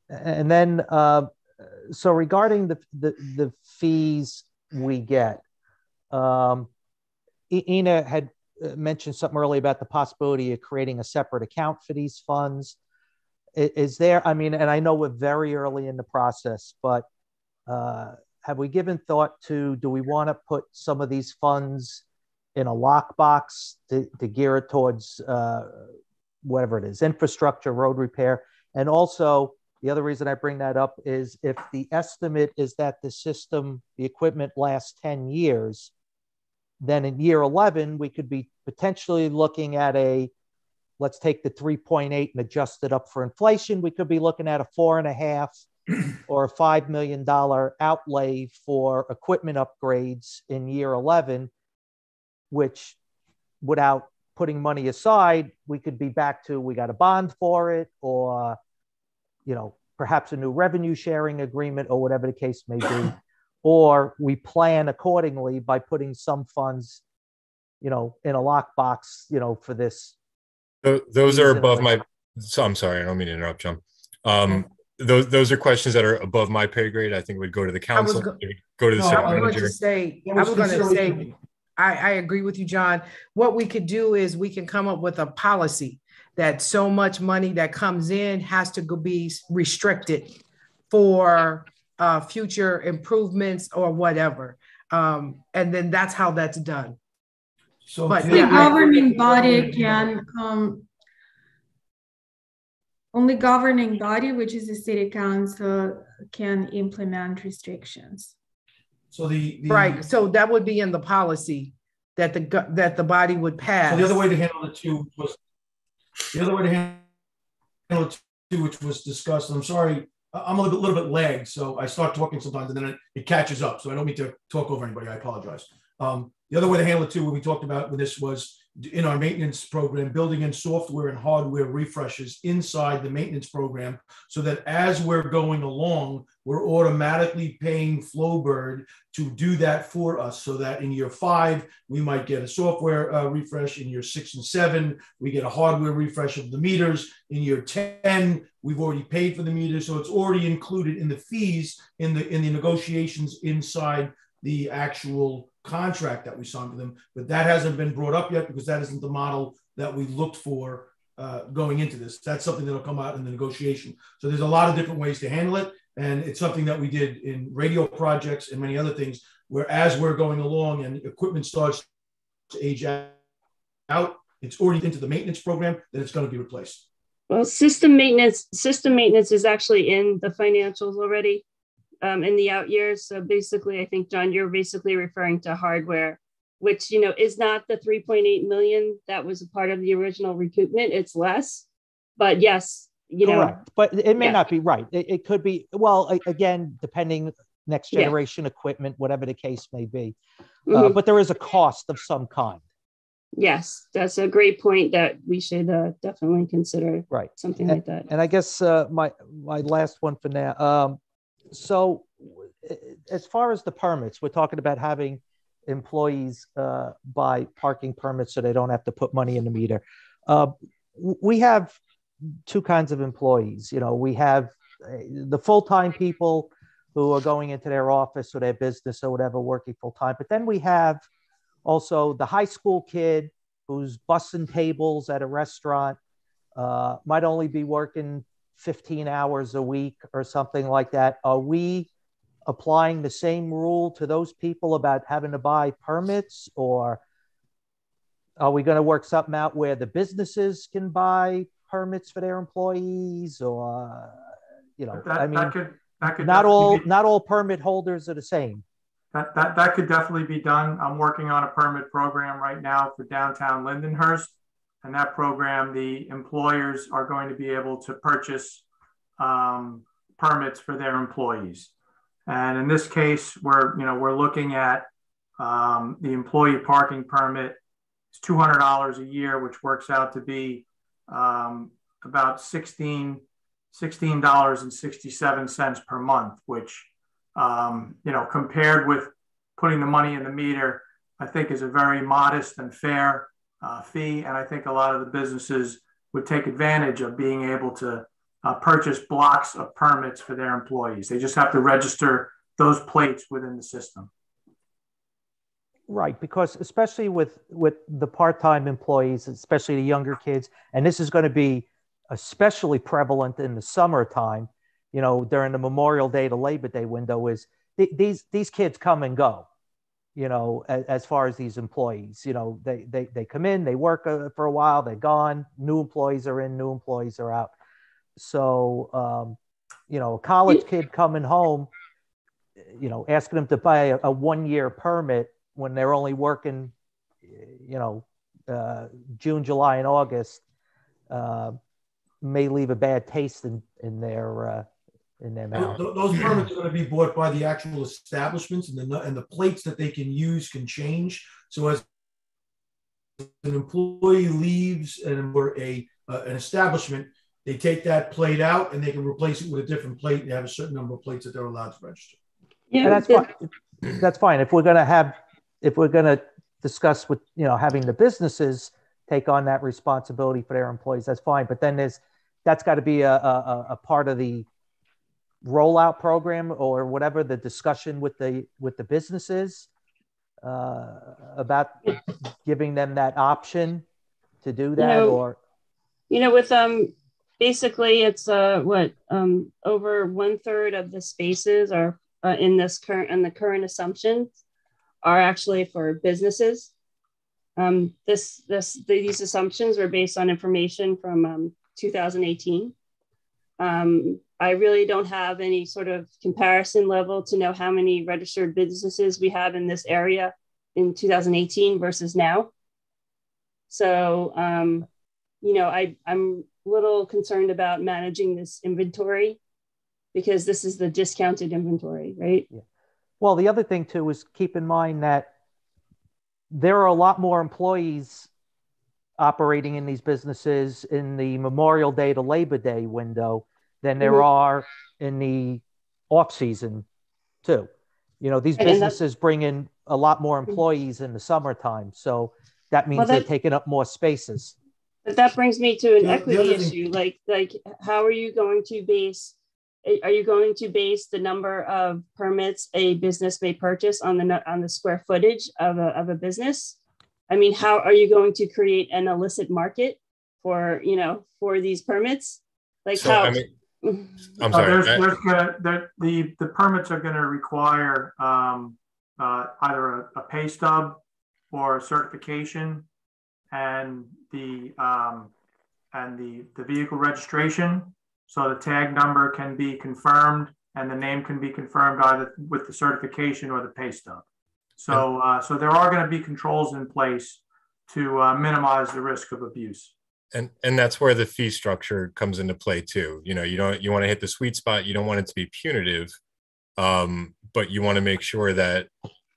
and then, uh, so regarding the, the, the fees we get, um, Ina had uh, mentioned something earlier about the possibility of creating a separate account for these funds. Is, there, I mean, and I know we're very early in the process, but uh, have we given thought to, do we want to put some of these funds in a lockbox to, to gear it towards uh, whatever it is, infrastructure, road repair. And also, the other reason I bring that up is if the estimate is that the system, the equipment lasts 10 years, then in year 11, we could be potentially looking at a, let's take the 3.8 and adjust it up for inflation. We could be looking at a four and a half or a $5 million outlay for equipment upgrades in year 11, which without putting money aside, we could be back to we got a bond for it or, you know, perhaps a new revenue sharing agreement or whatever the case may be. or we plan accordingly by putting some funds, you know, in a lockbox, you know, for this. Those are above my, so I'm sorry, I don't mean to interrupt, John. Um, those those are questions that are above my pay grade. I think would go to the council, go, go to the no, city I was manager. Going to say, I was going to say, I, I agree with you, John. What we could do is we can come up with a policy that so much money that comes in has to go be restricted for uh, future improvements or whatever. Um, and then that's how that's done. So but the governing body can um, only governing body, which is the city council, can implement restrictions. So the, the right. So that would be in the policy that the that the body would pass. So the other way to handle the two was the other way to handle it too, which was discussed. I'm sorry, I'm a little bit, little bit lagged, so I start talking sometimes and then it, it catches up. So I don't mean to talk over anybody. I apologize. Um, the other way to handle it too, what we talked about when this was in our maintenance program, building in software and hardware refreshes inside the maintenance program so that as we're going along, we're automatically paying Flowbird to do that for us so that in year five, we might get a software uh, refresh. In year six and seven, we get a hardware refresh of the meters. In year 10, we've already paid for the meters. So it's already included in the fees in the, in the negotiations inside the actual contract that we signed with them, but that hasn't been brought up yet because that isn't the model that we looked for uh, going into this. That's something that'll come out in the negotiation. So there's a lot of different ways to handle it, and it's something that we did in radio projects and many other things. Where as we're going along and equipment starts to age out, it's already into the maintenance program that it's going to be replaced. Well, system maintenance system maintenance is actually in the financials already um, in the out years. So basically, I think John, you're basically referring to hardware, which you know is not the 3.8 million that was a part of the original recoupment. It's less, but yes, you Correct. know, but it may yeah. not be right. It, it, could be. Well, again, depending next generation yeah. equipment, whatever the case may be. Uh, mm-hmm. Uh, but there is a cost of some kind. Yes, that's a great point that we should uh, definitely consider. Right, something and, like that. And I guess uh, my my last one for now. Um, so as far as the permits, we're talking about having employees uh, buy parking permits so they don't have to put money in the meter. Uh, we have two kinds of employees. You know, we have uh, the full-time people who are going into their office or their business or whatever, working full-time. But then we have also the high school kid who's bussing tables at a restaurant, uh, might only be working 15 hours a week or something like that. Are we applying the same rule to those people about having to buy permits? Or are we going to work something out where the businesses can buy permits for their employees? Or you know that, i mean that could, that could not all be, not all permit holders are the same. That, that that could definitely be done. I'm working on a permit program right now for downtown lindenhurst and that program, the employers are going to be able to purchase um, permits for their employees. And in this case, we're, you know, we're looking at um, the employee parking permit. It's $200 a year, which works out to be um, about 16, $16.67 per month, which, um, you know, compared with putting the money in the meter, I think is a very modest and fair uh, fee. And I think a lot of the businesses would take advantage of being able to uh, purchase blocks of permits for their employees. They just have to register those plates within the system. Right, because especially with with the part-time employees, especially the younger kids, and this is going to be especially prevalent in the summertime. You know, during the Memorial Day to Labor Day window, is th- these these kids come and go you know, as, as, far as these employees. You know, they they, they come in, they work uh, for a while, they're gone. New employees are in, new employees are out. So, um, you know, a college kid coming home, you know, asking them to buy a, a one year permit when they're only working, you know, uh, June, July, and August, uh, may leave a bad taste in in their uh, in their Th- mouth. th- Those permits are gonna be bought by the actual establishments and the, and the plates that they can use can change. So as an employee leaves and we're a, uh, an establishment, they take that plate out and they can replace it with a different plate and have a certain number of plates that they're allowed to register. And Yeah, that's the- fine. That's fine. If we're gonna have, if we're gonna discuss with, you know, having the businesses take on that responsibility for their employees, that's fine. But then there's, that's got to be a, a, a- a part of the rollout program or whatever the discussion with the, with the businesses uh, about giving them that option to do that know, or, you know, with um, basically it's uh, what um, over one third of the spaces are uh, in this current and the current assumptions are actually for businesses. Um, this this these assumptions were based on information from um, 2018. Um, I really don't have any sort of comparison level to know how many registered businesses we have in this area in 2018 versus now. So, um, you know, I, I'm a little concerned about managing this inventory because this is the discounted inventory, right? Yeah. well, the other thing too is keep in mind that there are a lot more employees operating in these businesses in the Memorial Day to Labor Day window than there Mhm. are in the off season too. You know, these businesses bring in a lot more employees in the summertime, so that means Well, they're taking up more spaces. But that brings me to an The- the equity other thing- issue. Like, like, how are you going to base? Are you going to base the number of permits a business may purchase on the nu- on the square footage of a of a business? I mean, how are you going to create an illicit market for you know for these permits? Like So, how? I mean, I'm Uh. There's, I- there's gonna, there, the, the permits are gonna require, um, uh, either a, a pay stub or a certification and the, um, and the, the vehicle registration. So the tag number can be confirmed and the name can be confirmed either with the certification or the pay stub. So, uh, so there are gonna be controls in place to, uh, minimize the risk of abuse. And and that's where the fee structure comes into play too. You know you don't you want to hit the sweet spot you don't want it to be punitive um but you want to make sure that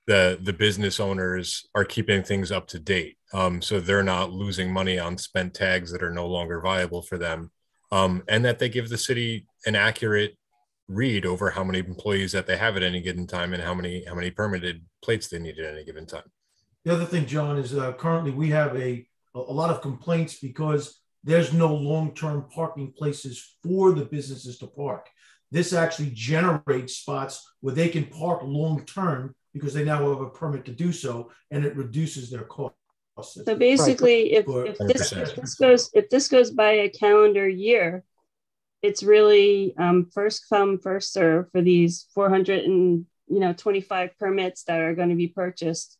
the the business owners are keeping things up to date um so they're not losing money on spent tags that are no longer viable for them um and that they give the city an accurate read over how many employees that they have at any given time and how many how many permitted plates they need at any given time. The other thing, John, is uh, currently we have a, a lot of complaints because there's no long-term parking places for the businesses to park. This actually generates spots where they can park long-term because they now have a permit to do so, and it reduces their cost. So basically, if, if this, if this goes, if this goes by a calendar year, it's really um, first come, first serve for these four hundred and, you know, twenty-five permits that are going to be purchased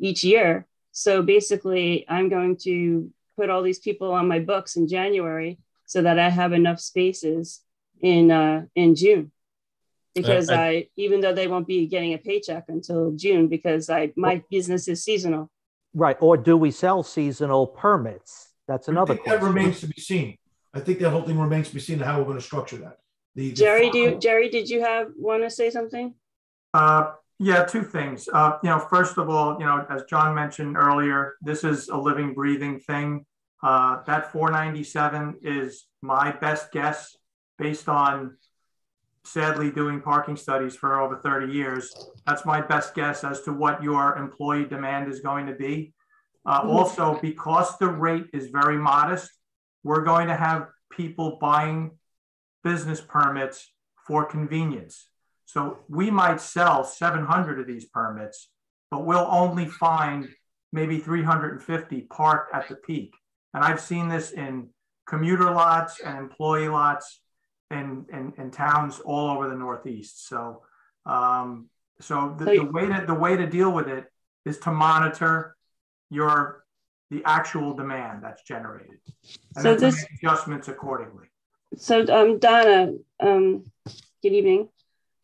each year. So basically, I'm going to put all these people on my books in January so that I have enough spaces in, uh, in June. Because I- I, even though they won't be getting a paycheck until June, because I, my business is seasonal. Right, or do we sell seasonal permits? That's I another think that remains to be seen. I think that whole thing remains to be seen how we're going to structure that. The, the Jerry, do you, Jerry, did you have want to say something? Uh, yeah, two things. Uh, you know, first of all, you know, as John mentioned earlier, this is a living, breathing thing. Uh, that 497 is my best guess based on sadly doing parking studies for over 30 years. That's my best guess as to what your employee demand is going to be. Uh, also, because the rate is very modest, we're going to have people buying business permits for convenience. So we might sell 700 of these permits, but we'll only find maybe 350 parked at the peak. And I've seen this in commuter lots and employee lots in, in, in towns all over the Northeast. So, um, so the, the way to the way to deal with it is to monitor your the actual demand that's generated, and So then this- make adjustments accordingly. So, um, Donna, um, good evening.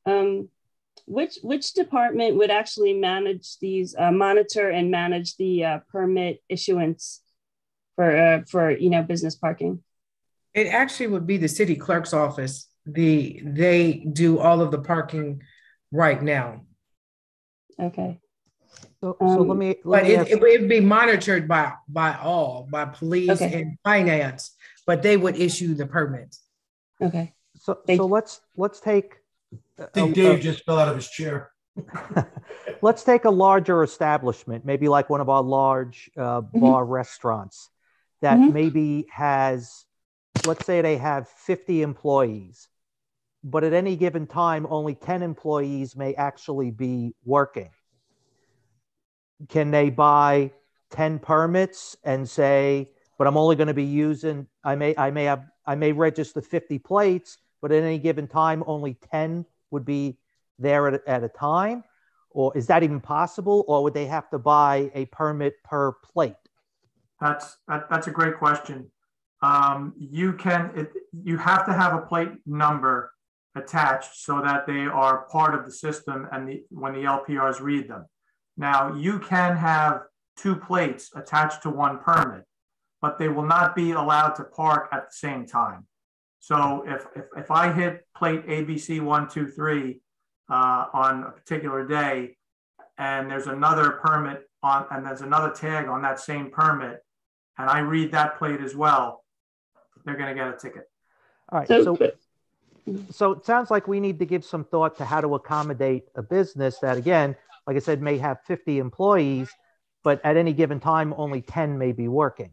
Um, which which department would actually manage these, uh, monitor and manage the uh, permit issuance for uh, for you know business parking? It actually would be the city clerk's office. the they do all of the parking right now. Okay. So, so Um, let me, let But me it, it would be monitored by by all, by police Okay. and finance, but they would issue the permits. Okay. so, thank so you. let's, let's take. I think Dave a- just fell out of his chair. Let's take a larger establishment, maybe like one of our large uh, bar restaurants that Mhm. maybe has, let's say they have 50 employees, but at any given time, only 10 employees may actually be working. Can they buy 10 permits and say, but I'm only going to be using, I may, I may have, I may register 50 plates, but at any given time, only 10 would be there at, at a time? Or is that even possible? Or would they have to buy a permit per plate? That's, that, that's a great question. Um, you can, it, you have to have a plate number attached so that they are part of the system and the, when the LPRs read them. Now, you can have two plates attached to one permit, but they will not be allowed to park at the same time. So if, if, if I hit plate ABC one, two, three, uh, on a particular day, and there's another permit on, and there's another tag on that same permit, and I read that plate as well, they're gonna get a ticket. All right, So, so, so it sounds like we need to give some thought to how to accommodate a business that, again, like I said, may have 50 employees, but at any given time, only 10 may be working.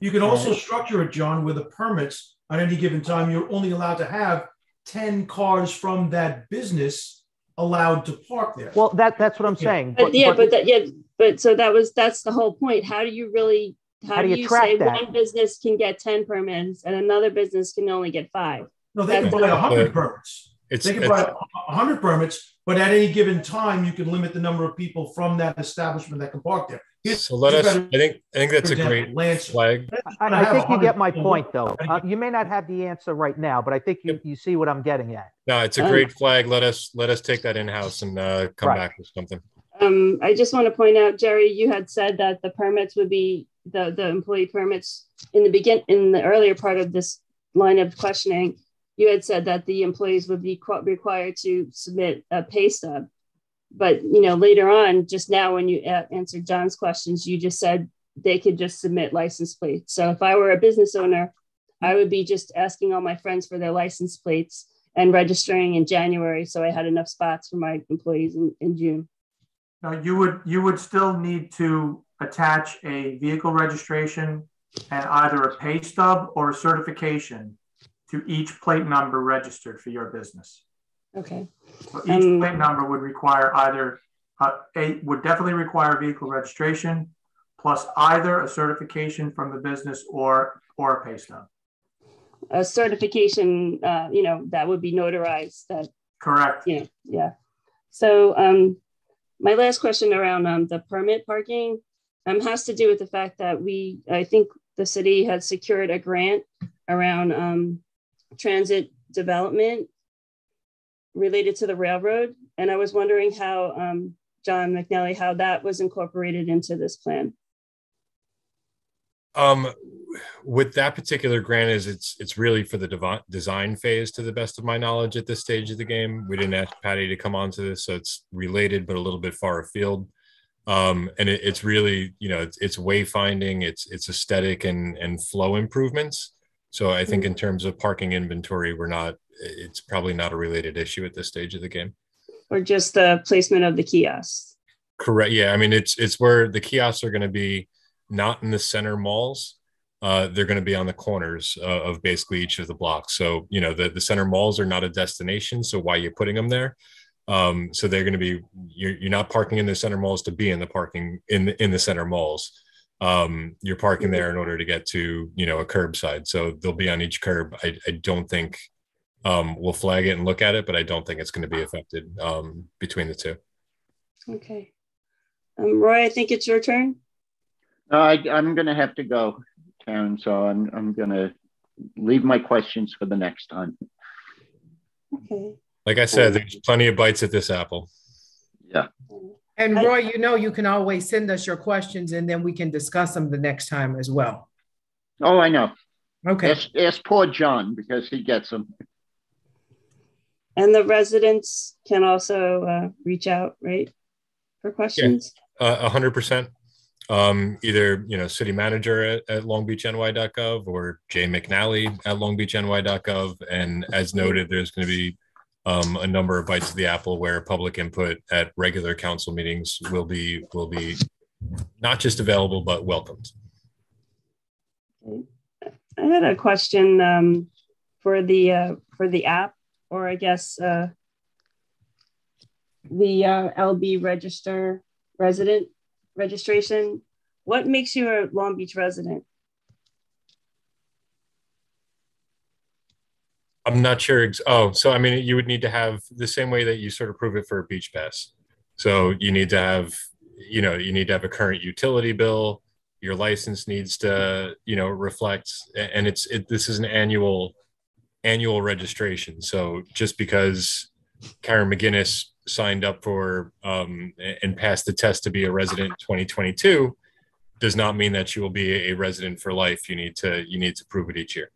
You can also structure it, John, with the permits at any given time. You're only allowed to have 10 cars from that business allowed to park there. Well, that, that's what I'm saying. But yeah, but that, yeah, but so that was, that's the whole point. How do you really, how do you track say that? one business can get ten permits and another business can only get five? No, they can buy the- 100 Uh, permits. It's, They can it's- buy 100 permits, but at any given time, you can limit the number of people from that establishment that can park there. Here's- so let us, I think, I think that's a great Lancer. flag. I, I think you get my point, though. Uh, you may not have the answer right now, but I think you, you see what I'm getting at. No, it's a Um, great flag. Let us, let us take that in-house and uh, come Right. back with something. Um, I just want to point out, Jerry, you had said that the permits would be, the, the employee permits in the begin, in the earlier part of this line of questioning, you had said that the employees would be required to submit a pay stub. But, you know, later on, just now when you uh, answered John's questions, you just said they could just submit license plates. So if I were a business owner, I would be just asking all my friends for their license plates and registering in January. So I had enough spots for my employees in, in June. Now, you would, you would still need to attach a vehicle registration and either a pay stub or a certification to each plate number registered for your business. Okay. So each Um, plate number would require either, uh, a, would definitely require vehicle registration plus either a certification from the business or, or a pay stub. a certification, uh, you know, that would be notarized that, Correct. you know, yeah. So um, my last question around um, the permit parking um, has to do with the fact that we, I think the city had secured a grant around um, transit development related to the railroad. And I was wondering how, um, John McNally, how that was incorporated into this plan. Um, with that particular grant is it's it's really for the devi- design phase to the best of my knowledge at this stage of the game. We didn't ask Patty to come onto this, so it's related but a little bit far afield. Um, and it, it's really you know it's, it's wayfinding, it's it's aesthetic and and flow improvements. So I think in terms of parking inventory, we're not. It's probably not a related issue at this stage of the game. Or just the placement of the kiosks? Correct. Yeah. I mean, it's it's where the kiosks are going to be not in the center malls. Uh, they're going to be on the corners uh, of basically each of the blocks. So you know the the center malls are not a destination. So why are you putting them there? Um, so they're going to be you're, you're not parking in the center malls to be in the parking in the, in the center malls. Um, you're parking there in order to get to you know a curbside. So they'll be on each curb. I, I don't think um, we'll flag it and look at it, but I don't think it's going to be affected um, between the two. Okay. Um, Roy, I think it's your turn. Uh, I, I'm going to have to go, Karen, so I'm, I'm going to leave my questions for the next time. Okay. Like I said, there's plenty of bites at this apple. Yeah. And Roy, you know, you can always send us your questions and then we can discuss them the next time as well. Oh, I know. Okay. Ask, ask poor John because he gets them. And the residents can also uh, reach out, right, for questions? Uh, A hundred percent. Um, either, you know, city manager at, at longbeachny.gov or Jay McNally at longbeachny.gov. And as noted, there's going to be um, a number of bites of the apple where public input at regular council meetings will be, will be not just available, but welcomed. I had a question um, for the uh, for the app, or I guess uh, the uh, LB register resident registration. What makes you a Long Beach resident? I'm not sure. Oh, so I mean, you would need to have the same way that you sort of prove it for a beach pass. So you need to have, you know, you need to have a current utility bill. Your license needs to, you know, reflect, and it's it, this is an annual annual registration. So just because Karen McInnis signed up for um, and passed the test to be a resident in 2022 does not mean that you will be a resident for life. You need to you need to prove it each year.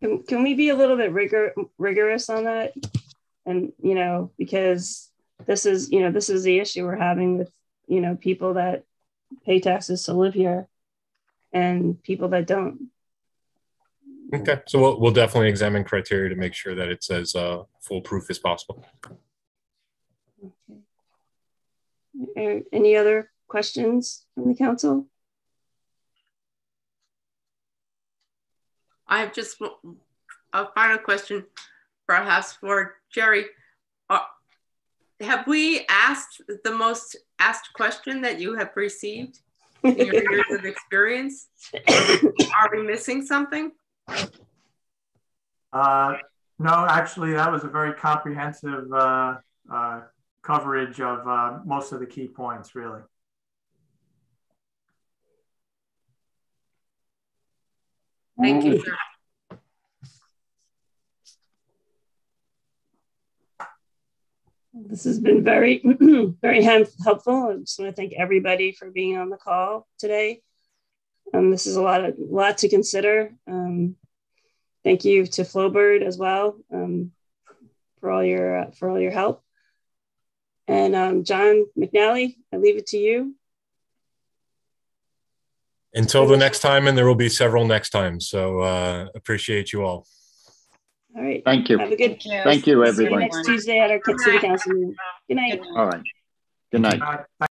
Can, can we be a little bit rigor, rigorous on that? And you know, because this is you know this is the issue we're having with you know people that pay taxes to live here and people that don't. Okay, so we'll, we'll definitely examine criteria to make sure that it's as uh, foolproof as possible. Okay. Any other questions from the council? I have just a final question, perhaps for Jerry. Uh, have we asked the most asked question that you have received in your years of experience? Are we missing something? Uh, no, actually, that was a very comprehensive uh, uh, coverage of uh, most of the key points, really. Thank you, sir. This has been very, very helpful. I just want to thank everybody for being on the call today. Um, this is a lot of lot to consider. Um, thank you to Flowbird as well um, for all your uh, for all your help. And um, John McNally, I leave it to you. Until the next time, and there will be several next times. So uh, appreciate you all. All right. Thank you. Have a good. Thank you, See you everyone. next Tuesday at our city council meeting. Good night. All right. Good night. Uh,